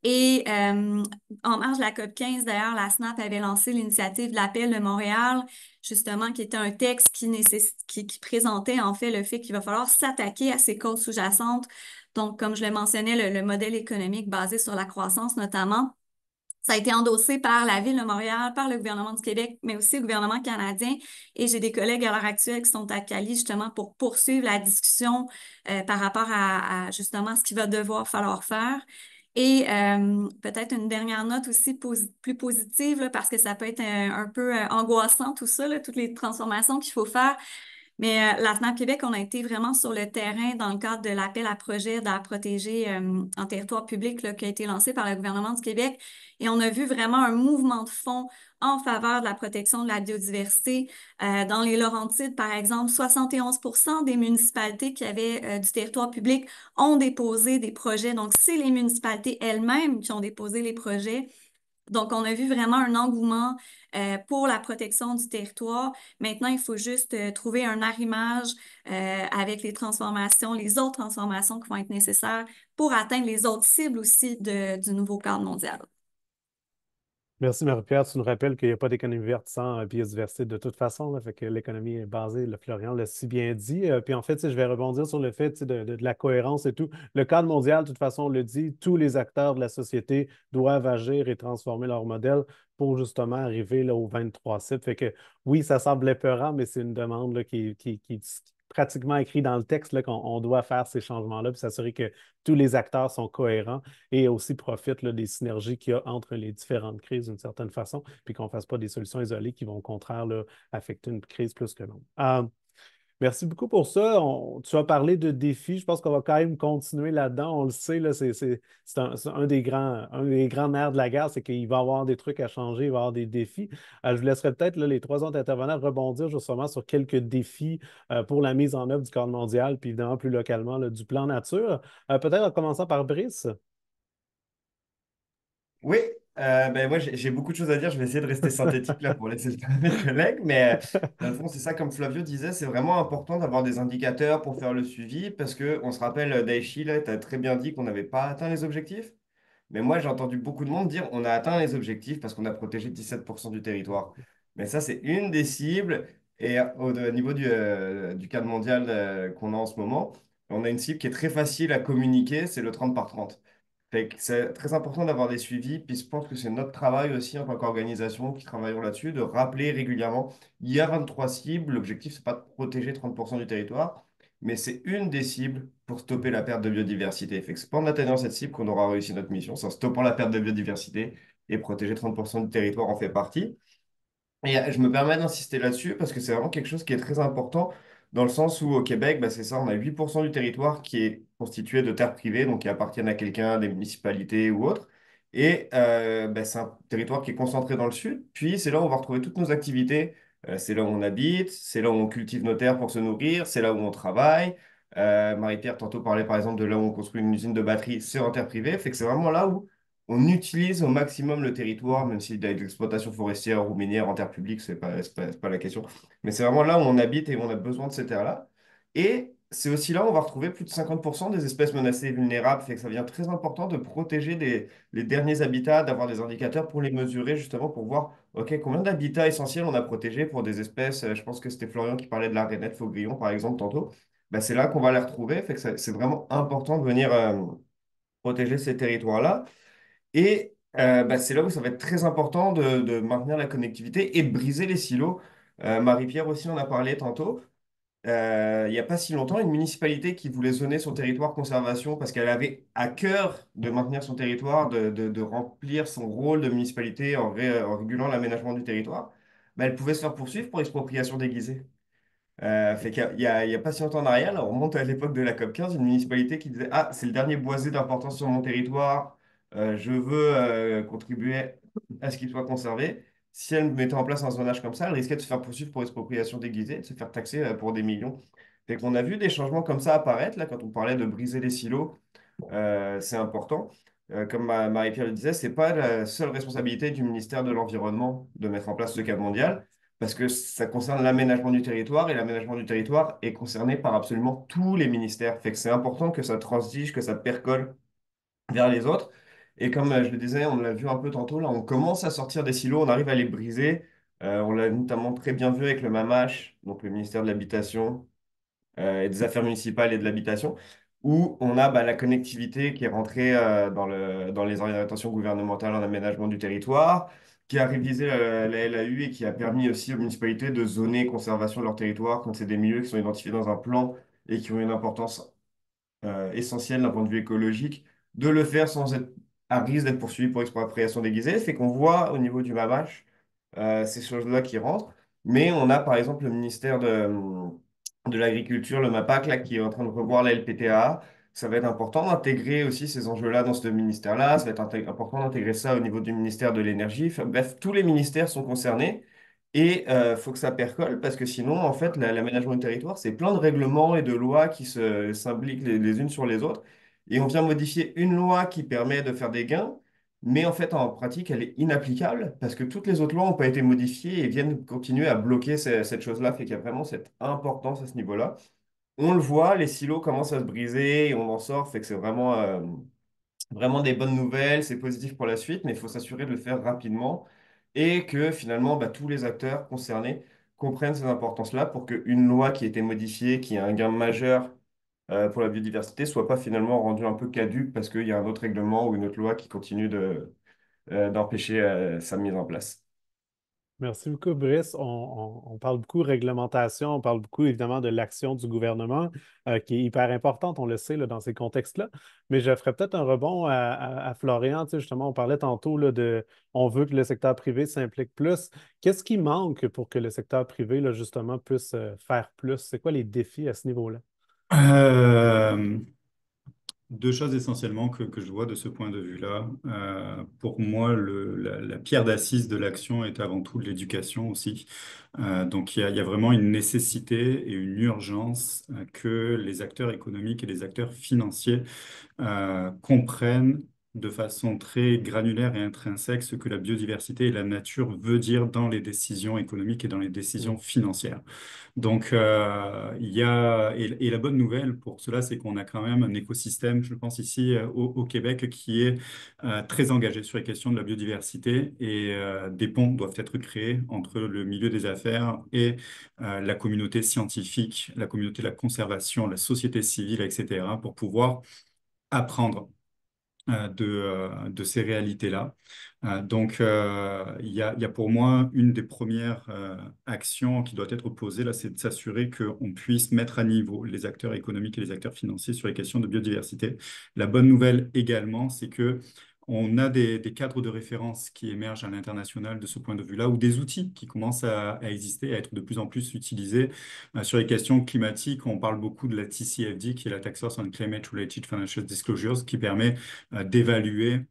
Et euh, en marge de la COP 15, d'ailleurs, la SNAP avait lancé l'initiative de l'appel de Montréal, justement, qui était un texte qui, présentait en fait le fait qu'il va falloir s'attaquer à ces causes sous-jacentes donc, comme je le mentionnais, le, modèle économique basé sur la croissance notamment, ça a été endossé par la Ville de Montréal, par le gouvernement du Québec, mais aussi le gouvernement canadien. Et j'ai des collègues à l'heure actuelle qui sont à Cali justement pour poursuivre la discussion euh, par rapport à, justement ce qu'il va devoir falloir faire. Et euh, peut-être une dernière note aussi plus positive, parce que ça peut être un, peu euh, angoissant tout ça, toutes les transformations qu'il faut faire. Mais euh, la SNAP Québec, on a été vraiment sur le terrain dans le cadre de l'appel à projet d'art protégé euh, en territoire public qui a été lancé par le gouvernement du Québec. Et on a vu vraiment un mouvement de fond en faveur de la protection de la biodiversité. Euh, dans les Laurentides, par exemple, 71% des municipalités qui avaient du territoire public ont déposé des projets. Donc, c'est les municipalités elles-mêmes qui ont déposé les projets. Donc, on a vu vraiment un engouement euh, pour la protection du territoire. Maintenant, il faut juste euh, trouver un arrimage euh, avec les transformations, les autres transformations qui vont être nécessaires pour atteindre les autres cibles aussi du nouveau cadre mondial. Merci Marie-Pierre. Tu nous rappelles qu'il n'y a pas d'économie verte sans biodiversité de toute façon. Fait que l'économie est basée, le Florian l'a si bien dit. puis en fait, je vais rebondir sur le fait de, la cohérence et tout. Le cadre mondial, de toute façon, on le dit, tous les acteurs de la société doivent agir et transformer leur modèle pour justement arriver aux 23 sites. Fait que oui, ça semble épeurant, mais c'est une demande qui, qui, qui, pratiquement écrit dans le texte qu'on doit faire ces changements-là, puis s'assurer que tous les acteurs sont cohérents et aussi profitent des synergies qu'il y a entre les différentes crises d'une certaine façon, puis qu'on ne fasse pas des solutions isolées qui vont au contraire affecter une crise plus que l'autre. Merci beaucoup pour ça. tu as parlé de défis. Je pense qu'on va quand même continuer là-dedans. On le sait, là, c'est, un, des grands, un des grands nerfs de la guerre, c'est qu'il va y avoir des trucs à changer, il va y avoir des défis. Euh, je vous laisserai peut-être les trois autres intervenants rebondir justement sur quelques défis euh, pour la mise en œuvre du cadre mondial, puis évidemment plus localement du plan nature. Euh, peut-être en commençant par Brice. Oui, euh, ben, moi, j'ai beaucoup de choses à dire. Je vais essayer de rester synthétique là pour laisser le temps à mes collègues. Mais euh, dans le fond, c'est ça, comme Flavio disait, c'est vraiment important d'avoir des indicateurs pour faire le suivi parce qu'on se rappelle, Daichi, tu as très bien dit qu'on n'avait pas atteint les objectifs. Mais moi, j'ai entendu beaucoup de monde dire on a atteint les objectifs parce qu'on a protégé 17% du territoire. Mais ça, c'est une des cibles. Et au, niveau euh, du cadre mondial qu'on a en ce moment, on a une cible qui est très facile à communiquer, c'est le 30 par 30 c'est très important d'avoir des suivis, puis je pense que c'est notre travail aussi en tant qu'organisation qui travaillons là-dessus, de rappeler régulièrement, il y a 23 cibles, l'objectif c'est pas de protéger 30% du territoire, mais c'est une des cibles pour stopper la perte de biodiversité. Fait que c'est pas en atteignant cette cible qu'on aura réussi notre mission, c'est en stoppant la perte de biodiversité et protéger 30% du territoire en fait partie. Et euh, je me permets d'insister là-dessus parce que c'est vraiment quelque chose qui est très important dans le sens où au Québec, bah, c'est ça, on a 8% du territoire qui est constitué de terres privées, donc qui appartiennent à quelqu'un, des municipalités ou autres. Et euh, bah, c'est un territoire qui est concentré dans le sud. Puis c'est là où on va retrouver toutes nos activités. Euh, c'est là où on habite, c'est là où on cultive nos terres pour se nourrir, c'est là où on travaille. Marie-Pierre tantôt parlait par exemple de là où on construit une usine de batterie, c'est en terre privée. Fait que c'est vraiment là où on utilise au maximum le territoire, même s'il y a des exploitations forestières ou minières en terre publique, ce n'est pas, pas, pas, la question. Mais c'est vraiment là où on habite et où on a besoin de ces terres-là. Et c'est aussi là où on va retrouver plus de 50% des espèces menacées et vulnérables. Fait que ça devient très important de protéger les derniers habitats, d'avoir des indicateurs pour les mesurer, justement pour voir ok, combien d'habitats essentiels on a protégés pour des espèces. Euh, je pense que c'était Florian qui parlait de la rainette faugrillon, par exemple, tantôt. Ben, c'est là qu'on va les retrouver. Fait que c'est vraiment important de venir euh, protéger ces territoires-là. Et euh, bah, c'est là où ça va être très important de, maintenir la connectivité et de briser les silos. Marie-Pierre aussi en a parlé tantôt. Euh, il n'y a pas si longtemps, une municipalité qui voulait zoner son territoire conservation parce qu'elle avait à cœur de maintenir son territoire, de, remplir son rôle de municipalité en, régulant l'aménagement du territoire, bah, elle pouvait se faire poursuivre pour expropriation déguisée. Euh, il y a pas si longtemps en arrière, on remonte à l'époque de la COP 15, une municipalité qui disait Ah, c'est le dernier boisé d'importance sur mon territoire, euh, je veux contribuer à ce qu'il soit conservé. Si elle mettait en place un zonage comme ça, elle risquait de se faire poursuivre pour expropriation déguisée, de se faire taxer pour des millions. Fait qu'on a vu des changements comme ça apparaître, là, quand on parlait de briser les silos, c'est important. comme Marie-Pierre le disait, ce n'est pas la seule responsabilité du ministère de l'Environnement de mettre en place ce cadre mondial parce que ça concerne l'aménagement du territoire et l'aménagement du territoire est concerné par absolument tous les ministères. Fait que c'est important que ça transige, que ça percole vers les autres. Et comme euh, je le disais, on l'a vu un peu tantôt, là, on commence à sortir des silos, on arrive à les briser. Euh, on l'a notamment très bien vu avec le MAMAH, donc le ministère de l'Habitation euh, et des Affaires municipales et de l'Habitation, où on a bah, la connectivité qui est rentrée dans, le, dans les orientations gouvernementales en aménagement du territoire qui a révisé la, LAU et qui a permis aussi aux municipalités de zoner conservation de leur territoire quand c'est des milieux qui sont identifiés dans un plan et qui ont une importance essentielle d'un point de vue écologique, de le faire sans être à risque d'être poursuivi pour expropriation déguisée. C'est qu'on voit au niveau du MABACH euh, ces choses-là qui rentrent. Mais on a par exemple le ministère de, de l'Agriculture, le MAPAC, qui est en train de revoir la LPTA ça va être important d'intégrer aussi ces enjeux-là dans ce ministère-là. Ça va être important d'intégrer ça au niveau du ministère de l'Énergie. bref, tous les ministères sont concernés et il euh, faut que ça percole parce que sinon, en fait, l'aménagement du territoire, c'est plein de règlements et de lois qui s'impliquent les, unes sur les autres. Et on vient modifier une loi qui permet de faire des gains, mais en fait, en pratique, elle est inapplicable parce que toutes les autres lois n'ont pas été modifiées et viennent continuer à bloquer cette chose-là. Fait qu'il y a vraiment cette importance à ce niveau-là. On le voit, les silos commencent à se briser et on en sort, fait que c'est vraiment, euh, vraiment des bonnes nouvelles, c'est positif pour la suite, mais il faut s'assurer de le faire rapidement et que finalement bah, tous les acteurs concernés comprennent ces importances-là pour qu'une loi qui a été modifiée, qui a un gain majeur euh, pour la biodiversité, soit pas finalement rendue un peu caduque parce qu'il y a un autre règlement ou une autre loi qui continue de, euh, d'empêcher sa mise en place. Merci beaucoup, Brice. On, parle beaucoup de réglementation, on parle beaucoup évidemment de l'action du gouvernement, euh, qui est hyper importante, on le sait, dans ces contextes-là. Mais je ferais peut-être un rebond à, Florian. justement, on parlait tantôt là, de on veut que le secteur privé s'implique plus. Qu'est-ce qui manque pour que le secteur privé, là, justement, puisse euh, faire plus? C'est quoi les défis à ce niveau-là? Euh, deux choses essentiellement que, je vois de ce point de vue-là. Euh, pour moi, la, pierre d'assise de l'action est avant tout l'éducation aussi. Euh, donc il y, a, vraiment une nécessité et une urgence que les acteurs économiques et les acteurs financiers comprennent de façon très granulaire et intrinsèque ce que la biodiversité et la nature veut dire dans les décisions économiques et dans les décisions mmh. financières. Donc, euh, il y a, et, la bonne nouvelle pour cela, c'est qu'on a quand même un écosystème, je pense ici euh, au, Québec, qui est euh, très engagé sur les questions de la biodiversité et des ponts doivent être créés entre le milieu des affaires et la communauté scientifique, la communauté de la conservation, la société civile, etc., pour pouvoir apprendre de, euh, de, ces réalités-là. Euh, donc, il y a, y, a, pour moi une des premières actions qui doit être posée, là, c'est de s'assurer qu'on puisse mettre à niveau les acteurs économiques et les acteurs financiers sur les questions de biodiversité. La bonne nouvelle également, c'est que on a des, cadres de référence qui émergent à l'international de ce point de vue-là, ou des outils qui commencent à, exister, à être de plus en plus utilisés. Euh, sur les questions climatiques, on parle beaucoup de la TCFD, qui est la Force on Climate Related Financial Disclosures, qui permet euh, d'évaluer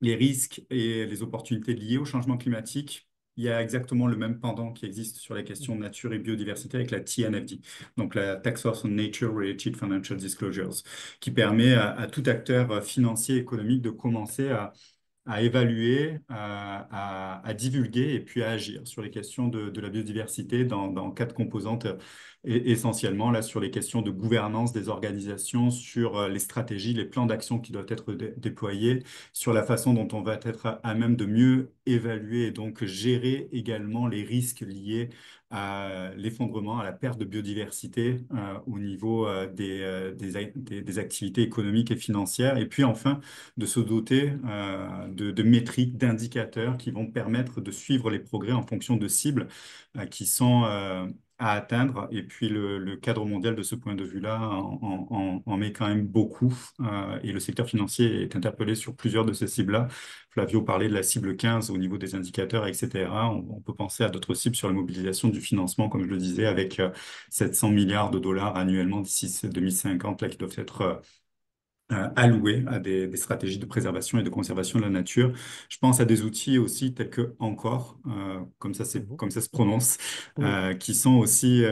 les risques et les opportunités liées au changement climatique il y a exactement le même pendant qui existe sur les questions de nature et biodiversité avec la TNFD, donc la Tax Force on Nature Related Financial Disclosures, qui permet à, tout acteur financier et économique de commencer à, évaluer, à, divulguer et puis à agir sur les questions de, la biodiversité dans, dans, quatre composantes essentiellement là sur les questions de gouvernance des organisations, sur euh, les stratégies, les plans d'action qui doivent être déployés, sur la façon dont on va être à même de mieux évaluer et donc gérer également les risques liés à l'effondrement, à la perte de biodiversité euh, au niveau euh, des, des, activités économiques et financières. Et puis enfin, de se doter de, métriques, d'indicateurs qui vont permettre de suivre les progrès en fonction de cibles qui sont à atteindre. Et puis le, cadre mondial de ce point de vue-là en, met quand même beaucoup. Euh, et le secteur financier est interpellé sur plusieurs de ces cibles-là. Flavio parlait de la cible 15 au niveau des indicateurs, etc. On, peut penser à d'autres cibles sur la mobilisation du financement, comme je le disais, avec 700 euh, milliards de dollars annuellement d'ici 2050, là, qui doivent être euh, alloués à des, stratégies de préservation et de conservation de la nature. Je pense à des outils aussi tels que Encore, euh, comme, ça mhm. comme ça se prononce, euh, qui sont aussi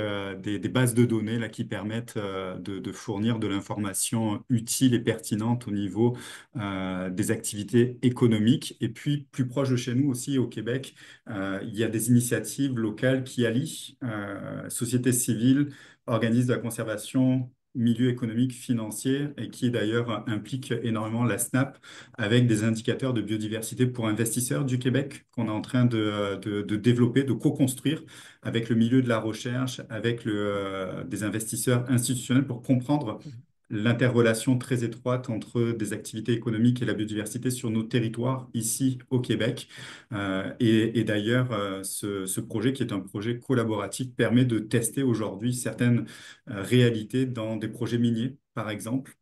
des, bases de données là, qui permettent de, fournir de l'information utile et pertinente au niveau des activités économiques. Et puis, plus proche de chez nous aussi, au Québec, il y a des initiatives locales qui allient société civile, organismes de la conservation, milieu économique, financier, et qui d'ailleurs implique énormément la SNAP avec des indicateurs de biodiversité pour investisseurs du Québec qu'on est en train de, de, développer, de co-construire avec le milieu de la recherche, avec le, euh, des investisseurs institutionnels pour comprendre l'interrelation très étroite entre des activités économiques et la biodiversité sur nos territoires ici au Québec. Euh, et, d'ailleurs, euh, ce, projet, qui est un projet collaboratif, permet de tester aujourd'hui certaines euh, réalités dans des projets miniers, par exemple,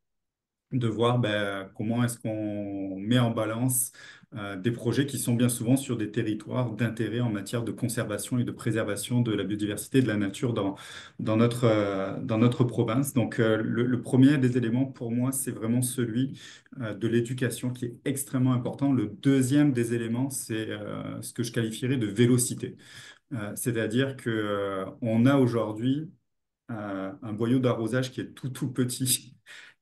de voir ben, comment est-ce qu'on met en balance euh, des projets qui sont bien souvent sur des territoires d'intérêt en matière de conservation et de préservation de la biodiversité et de la nature dans, euh, notre province. Donc, euh, le, premier des éléments pour moi, c'est vraiment celui de l'éducation qui est extrêmement important. Le deuxième des éléments, c'est ce que je qualifierais de vélocité. C'est-à-dire qu'on a aujourd'hui un boyau d'arrosage qui est tout, tout petit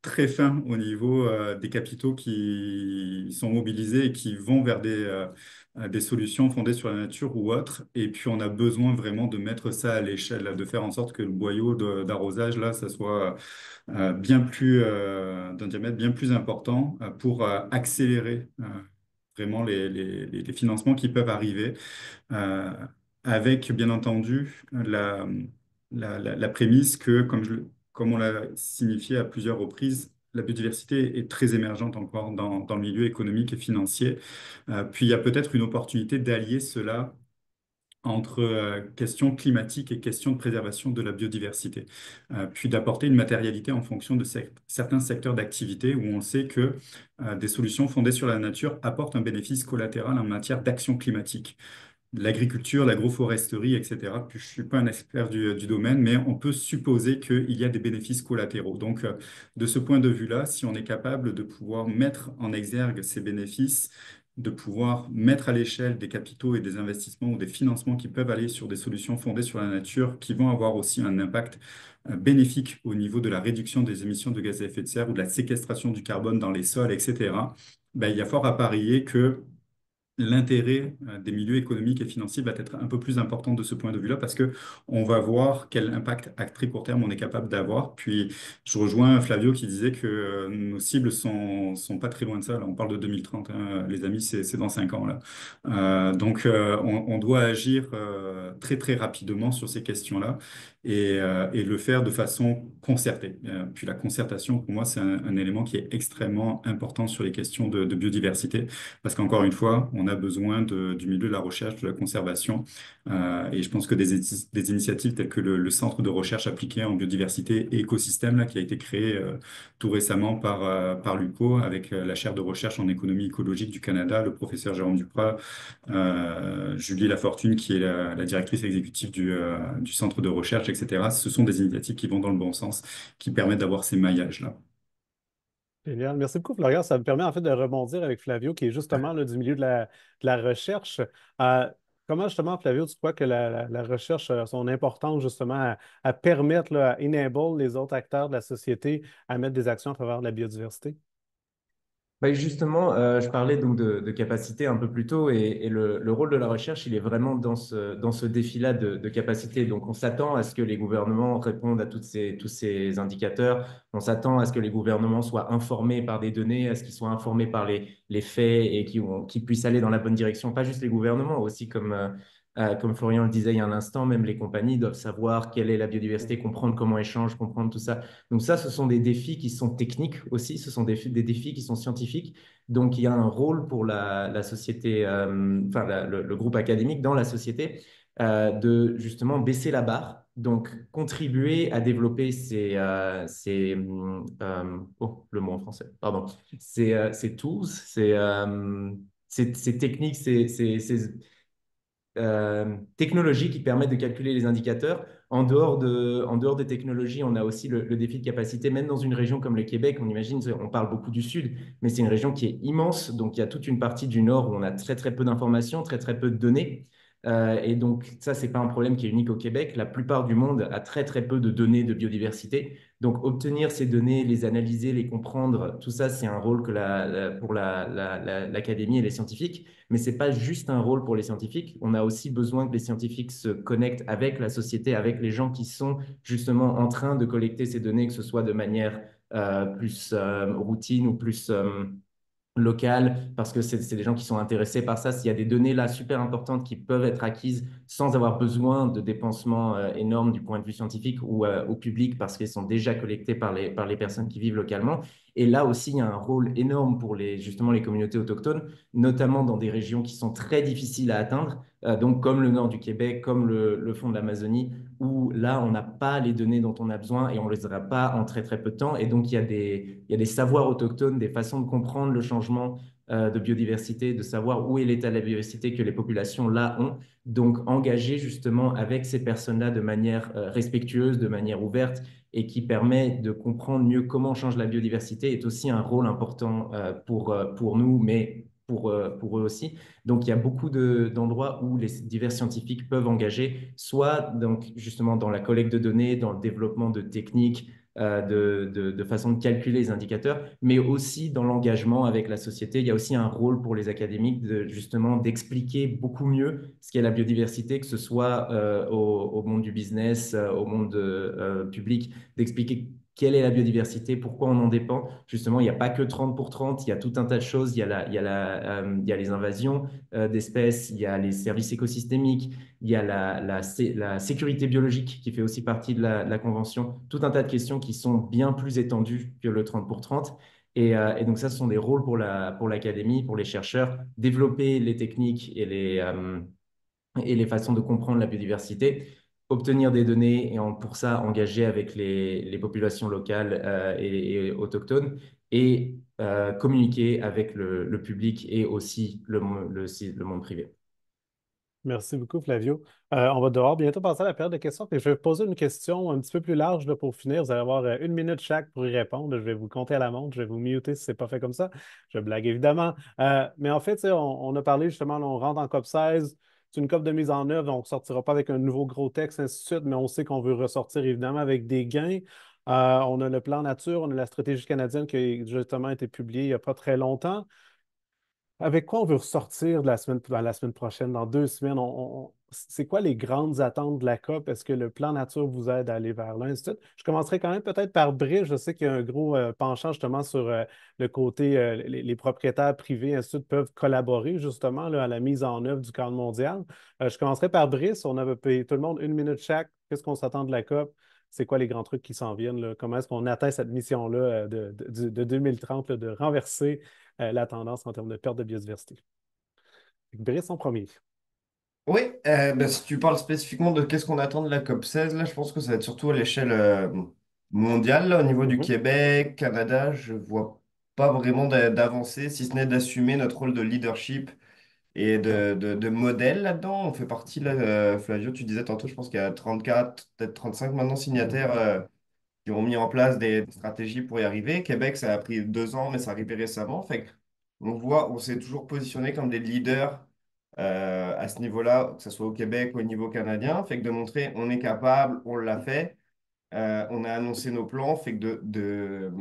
très fin au niveau euh, des capitaux qui sont mobilisés et qui vont vers des, euh, des solutions fondées sur la nature ou autres. Et puis, on a besoin vraiment de mettre ça à l'échelle, de faire en sorte que le boyau d'arrosage, là, ça soit euh, bien plus, d'un diamètre bien plus important pour accélérer vraiment les, les, financements qui peuvent arriver avec, bien entendu, la, la, prémisse que, comme je, comme on l'a signifié à plusieurs reprises, la biodiversité est très émergente encore dans, le milieu économique et financier. Euh, puis il y a peut-être une opportunité d'allier cela entre euh, questions climatiques et questions de préservation de la biodiversité, euh, puis d'apporter une matérialité en fonction de certains secteurs d'activité où on sait que des solutions fondées sur la nature apportent un bénéfice collatéral en matière d'action climatique l'agriculture, l'agroforesterie, etc. je ne suis pas un expert du, domaine, mais on peut supposer qu'il y a des bénéfices collatéraux. Donc, euh, de ce point de vue-là, si on est capable de pouvoir mettre en exergue ces bénéfices, de pouvoir mettre à l'échelle des capitaux et des investissements ou des financements qui peuvent aller sur des solutions fondées sur la nature, qui vont avoir aussi un impact euh, bénéfique au niveau de la réduction des émissions de gaz à effet de serre ou de la séquestration du carbone dans les sols, etc., ben, il y a fort à parier que l'intérêt euh, des milieux économiques et financiers va être un peu plus important de ce point de vue-là parce que on va voir quel impact à très court terme on est capable d'avoir. Puis je rejoins Flavio qui disait que euh, nos cibles sont, sont pas très loin de ça. Là, on parle de 2030, hein, les amis, c'est dans cinq ans là. Euh, donc on, doit agir très très rapidement sur ces questions-là et, et, le faire de façon concertée. puis la concertation, pour moi, c'est un, élément qui est extrêmement important sur les questions de, biodiversité parce qu'encore une fois, on a besoin du milieu de la recherche, de la conservation. Euh, et je pense que des, initiatives telles que le, Centre de recherche appliquée en biodiversité et écosystème, là, qui a été créé euh, tout récemment par, euh, par l'UCO, avec la chaire de recherche en économie écologique du Canada, le professeur Jérôme Duprat, Julie Lafortune, qui est la, directrice exécutive du, du Centre de recherche, etc. Ce sont des initiatives qui vont dans le bon sens, qui permettent d'avoir ces maillages-là. Génial. Merci beaucoup, Florian. Ça me permet en fait de rebondir avec Flavio, qui est justement du milieu de la, recherche. Euh, comment justement, Flavio, tu crois que la, recherche a son importance justement à, permettre, à enable les autres acteurs de la société à mettre des actions en faveur de la biodiversité? Bah, justement, euh, je parlais donc de, capacité un peu plus tôt et, le, le rôle de la recherche, il est vraiment dans ce, dans défi-là de, capacité. Donc, on s'attend à ce que les gouvernements répondent à ces, tous ces indicateurs. On s'attend à ce que les gouvernements soient informés par des données, à ce qu'ils soient informés par les, les faits et qu'ils puissent aller dans la bonne direction. Pas juste les gouvernements, aussi comme, euh, comme Florian le disait il y a un instant, même les compagnies doivent savoir quelle est la biodiversité, comprendre comment échange, comprendre tout ça. Donc ça, ce sont des défis qui sont techniques aussi, ce sont des, défis qui sont scientifiques. Donc il y a un rôle pour la, société, euh, enfin le, groupe académique dans la société euh, de justement baisser la barre, donc contribuer à développer ces, ces oh, le mot en français, pardon, ces, ces tools, ces, ces, ces techniques, ces euh, technologies qui permettent de calculer les indicateurs. En dehors, de, en dehors des technologies, on a aussi le, le, défi de capacité, même dans une région comme le Québec, on imagine, on parle beaucoup du sud, mais c'est une région qui est immense, donc il y a toute une partie du nord où on a très très peu d'informations, très très peu de données. Euh, et donc, ça, c'est pas un problème qui est unique au Québec. La plupart du monde a très, très peu de données de biodiversité. Donc, obtenir ces données, les analyser, les comprendre, tout ça, c'est un rôle que pour l'Académie la, et les scientifiques. Mais c'est pas juste un rôle pour les scientifiques. On a aussi besoin que les scientifiques se connectent avec la société, avec les gens qui sont justement en train de collecter ces données, que ce soit de manière euh, plus euh, routine ou plus local, parce que c'est des gens qui sont intéressés par ça. S'il y a des données là super importantes qui peuvent être acquises sans avoir besoin de dépensements euh, énormes du point de vue scientifique ou euh, au public, parce qu'elles sont déjà collectées par les, par les personnes qui vivent localement. Et là aussi, il y a un rôle énorme pour les, justement les communautés autochtones, notamment dans des régions qui sont très difficiles à atteindre, euh, donc comme le nord du Québec, comme le, fond de l'Amazonie, où là, on n'a pas les données dont on a besoin et on ne les aura pas en très très peu de temps. Et donc, il y a des, il y a des savoirs autochtones, des façons de comprendre le changement euh, de biodiversité, de savoir où est l'état de la biodiversité que les populations là ont. Donc, engager justement avec ces personnes-là de manière euh, respectueuse, de manière ouverte et qui permet de comprendre mieux comment change la biodiversité est aussi un rôle important euh, pour, euh, pour nous, mais pour, euh, pour eux aussi. Donc, il y a beaucoup d'endroits où les divers scientifiques peuvent engager, soit donc, justement dans la collecte de données, dans le développement de techniques, de, de, de, façon de calculer les indicateurs, mais aussi dans l'engagement avec la société. Il y a aussi un rôle pour les académiques de, justement d'expliquer beaucoup mieux ce qu'est la biodiversité, que ce soit euh, au, monde du business, euh, au monde euh, public, d'expliquer quelle est la biodiversité, pourquoi on en dépend. Justement, il n'y a pas que 30 pour 30, il y a tout un tas de choses. Il y a, la, il y a, la, euh, il y a les invasions euh, d'espèces, il y a les services écosystémiques, il y a la, la, sécurité biologique qui fait aussi partie de la, Convention. Tout un tas de questions qui sont bien plus étendues que le 30 pour 30. Et, euh, et donc ça, ce sont des rôles pour l'Académie, pour, pour les chercheurs, développer les techniques et les, et les façons de comprendre la biodiversité obtenir des données et pour ça engager avec les, populations locales euh, et, autochtones et euh, communiquer avec le, public et aussi le, monde privé. Merci beaucoup, Flavio. Euh, on va devoir bientôt passer à la période de questions. je vais poser une question un petit peu plus large pour finir. Vous allez avoir une minute chaque pour y répondre. Je vais vous compter à la montre. Je vais vous muter si ce n'est pas fait comme ça. Je blague évidemment. Mais en fait, on, on, a parlé justement, on rentre en COP 16 c'est une COP de mise en œuvre, on ne sortira pas avec un nouveau gros texte, ainsi de suite, mais on sait qu'on veut ressortir évidemment avec des gains. Euh, on a le plan nature, on a la stratégie canadienne qui a justement été publiée il n'y a pas très longtemps. Avec quoi on veut ressortir de la semaine, la semaine prochaine, dans deux semaines? C'est quoi les grandes attentes de la COP? Est-ce que le plan nature vous aide à aller vers là? Je commencerai quand même peut-être par Brice. Je sais qu'il y a un gros euh, penchant justement sur euh, le côté, euh, les, propriétaires privés, ainsi peuvent collaborer justement à la mise en œuvre du cadre mondial. je commencerai par Brice. On avait payé tout le monde une minute chaque. Qu'est-ce qu'on s'attend de la COP? C'est quoi les grands trucs qui s'en viennent? Comment est-ce qu'on atteint cette mission-là de, de, de, 2030 là, de renverser la tendance en termes de perte de biodiversité? Brice en premier. Oui, euh, ben, si tu parles spécifiquement de qu'est-ce qu'on attend de la COP 16, là, je pense que ça va être surtout à l'échelle euh, mondiale. Là, au niveau du Mhm. Québec, Canada, je vois pas vraiment d'a- d'avancée, si ce n'est d'assumer notre rôle de leadership et de, de, de modèle là-dedans. On fait partie, là, euh, Flavio, tu disais tantôt, je pense qu'il y a 34, peut-être 35 maintenant signataires euh, qui ont mis en place des stratégies pour y arriver. Québec, ça a pris deux ans, mais ça arrivait récemment. Fait on voit, on s'est toujours positionné comme des leaders à ce niveau-là, que ce soit au Québec ou au niveau canadien. Fait que de montrer on est capable, on l'a fait. on a annoncé nos plans, fait que de,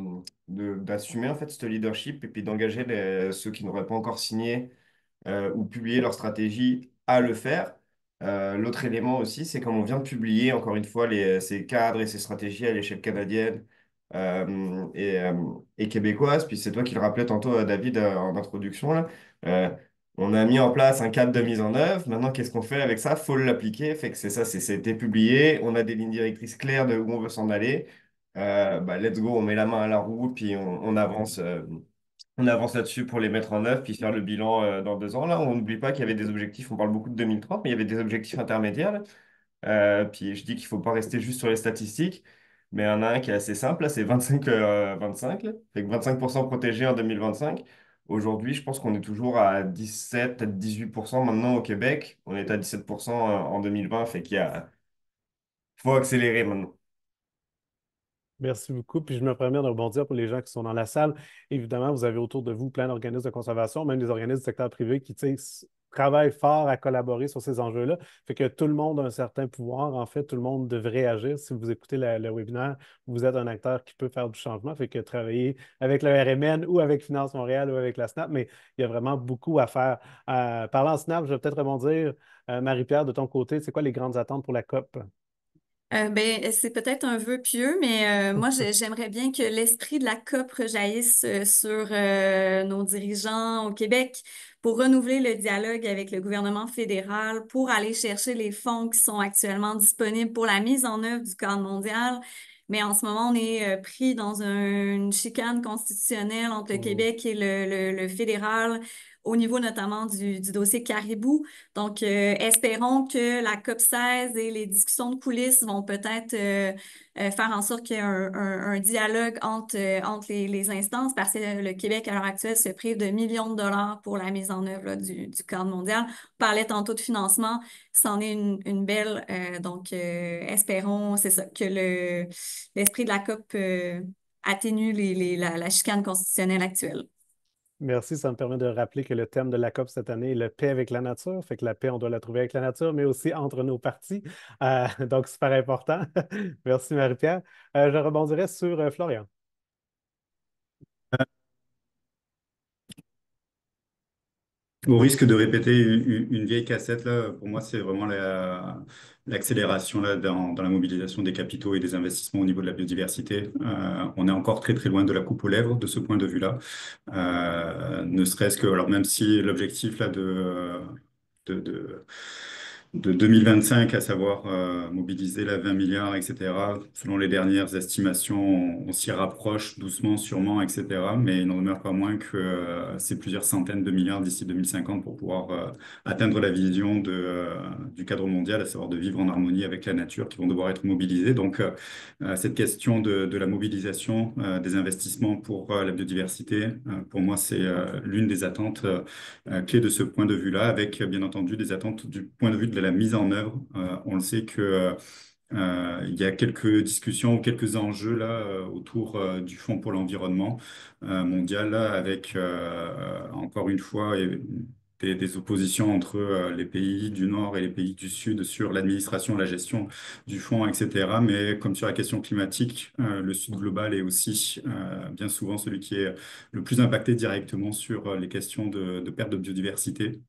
d'assumer en fait ce leadership et puis d'engager ceux qui n'auraient pas encore signé ou publié leur stratégie à le faire. Euh, l'autre élément aussi, c'est comme on vient de publier, encore une fois, les, ces cadres et ces stratégies à l'échelle canadienne euh, et, euh, et, québécoise. Puis c'est toi qui le rappelais tantôt, David, en introduction. Là. on a mis en place un cadre de mise en œuvre. Maintenant, qu'est-ce qu'on fait avec ça? Il faut l'appliquer. Fait c'est ça, c'était publié. On a des lignes directrices claires de où on veut s'en aller. bah, let's go, on met la main à la roue, puis on avance on avance là-dessus pour les mettre en œuvre, puis faire le bilan euh, dans deux ans. Là, on n'oublie pas qu'il y avait des objectifs, on parle beaucoup de 2030, mais il y avait des objectifs intermédiaires. Euh, puis je dis qu'il ne faut pas rester juste sur les statistiques, mais il y en a un qui est assez simple, c'est 25-25, euh, fait que 25% protégés en 2025. Aujourd'hui, je pense qu'on est toujours à 17, peut-être 18% maintenant au Québec. On est à 17% en 2020, fait qu'il faut accélérer maintenant. Merci beaucoup. Puis je me permets de rebondir pour les gens qui sont dans la salle. Évidemment, vous avez autour de vous plein d'organismes de conservation, même des organismes du secteur privé qui travaillent fort à collaborer sur ces enjeux-là. Fait que tout le monde a un certain pouvoir. En fait, tout le monde devrait agir. Si vous écoutez le webinaire, vous êtes un acteur qui peut faire du changement. Fait que travailler avec le RMN ou avec Finance Montréal ou avec la SNAP, mais il y a vraiment beaucoup à faire. Euh, parlant SNAP, je vais peut-être rebondir. Euh, Marie-Pierre, de ton côté, c'est quoi les grandes attentes pour la COP? Euh, ben, c'est peut-être un vœu pieux, mais euh, moi, j'aimerais bien que l'esprit de la COP rejaillisse euh, sur nos dirigeants au Québec pour renouveler le dialogue avec le gouvernement fédéral, pour aller chercher les fonds qui sont actuellement disponibles pour la mise en œuvre du cadre mondial. Mais en ce moment, on est pris dans une chicane constitutionnelle entre le mmh. Québec et le, le fédéral au niveau notamment du, dossier Caribou. Donc, euh, espérons que la COP 16 et les discussions de coulisses vont peut-être euh, euh, faire en sorte qu'il y ait un, dialogue entre, entre les, instances parce que le Québec, à l'heure actuelle, se prive de millions de dollars pour la mise en œuvre du, cadre mondial. On parlait tantôt de financement, c'en est une, belle. donc, espérons, c'est ça, que l'esprit de la COP atténue la chicane constitutionnelle actuelle. Merci, ça me permet de rappeler que le thème de la COP cette année est le paix avec la nature. Fait que la paix, on doit la trouver avec la nature, mais aussi entre nos partis. Euh, donc, super important. Merci, Marie-Pierre. Euh, je rebondirai sur euh, Florian. Au risque de répéter une, vieille cassette, là, pour moi, c'est vraiment l'accélération dans, la mobilisation des capitaux et des investissements au niveau de la biodiversité. Euh, on est encore très très loin de la coupe aux lèvres de ce point de vue-là. Euh, ne serait-ce que, alors même si l'objectif là de, 2025, à savoir euh, mobiliser la 20 milliards, etc. Selon les dernières estimations, on, s'y rapproche doucement, sûrement, etc. Mais il n'en demeure pas moins que euh, c'est plusieurs centaines de milliards d'ici 2050 pour pouvoir euh, atteindre la vision de, du cadre mondial, à savoir de vivre en harmonie avec la nature, qui vont devoir être mobilisés. Donc, cette question de, de la mobilisation des investissements pour la biodiversité, pour moi, c'est l'une des attentes clés de ce point de vue-là, avec bien entendu des attentes du point de vue de la mise en œuvre. Euh, on le sait que euh, il y a quelques discussions ou quelques enjeux là euh, autour du Fonds pour l'environnement mondial avec encore une fois des, oppositions entre les pays du Nord et les pays du Sud sur l'administration, la gestion du fonds, etc. Mais comme sur la question climatique, le Sud global est aussi bien souvent celui qui est le plus impacté directement sur les questions de, de perte de biodiversité.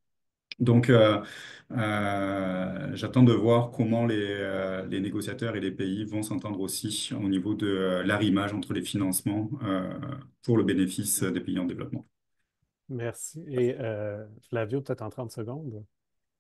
Donc, euh, euh, j'attends de voir comment les, euh, les, négociateurs et les pays vont s'entendre aussi au niveau de l'arrimage entre les financements pour le bénéfice des pays en développement. Merci. Et Flavio, peut-être en 30 secondes?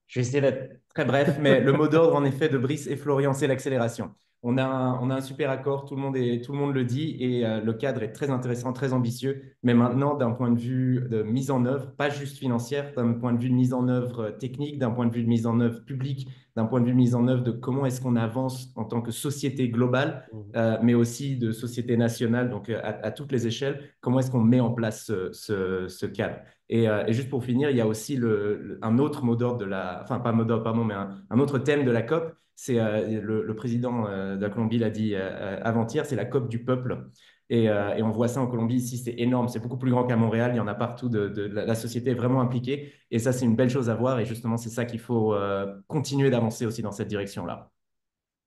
Je vais essayer d'être très bref, mais le mot d'ordre, en effet, de Brice et Florian, c'est l'accélération on a, un, on a un super accord, tout le monde, est, tout le, monde le dit, et euh, le cadre est très intéressant, très ambitieux. Mais maintenant, d'un point de vue de mise en œuvre, pas juste financière, d'un point de vue de mise en œuvre technique, d'un point de vue de mise en œuvre publique, d'un point de vue de mise en œuvre de comment est-ce qu'on avance en tant que société globale, mmh. euh, mais aussi de société nationale, donc euh, à, toutes les échelles, comment est-ce qu'on met en place ce, cadre. Et, juste pour finir, il y a aussi le, un autre mot d'ordre de la, enfin pas mot d'ordre, pardon, mais un autre thème de la COP, euh, le, président euh, de la Colombie l'a dit euh, avant-hier, c'est la COP du peuple. Et, on voit ça en Colombie. Ici, c'est énorme. C'est beaucoup plus grand qu'à Montréal. Il y en a partout. De, la, société est vraiment impliquée. Et ça, c'est une belle chose à voir. Et justement, c'est ça qu'il faut continuer d'avancer aussi dans cette direction-là.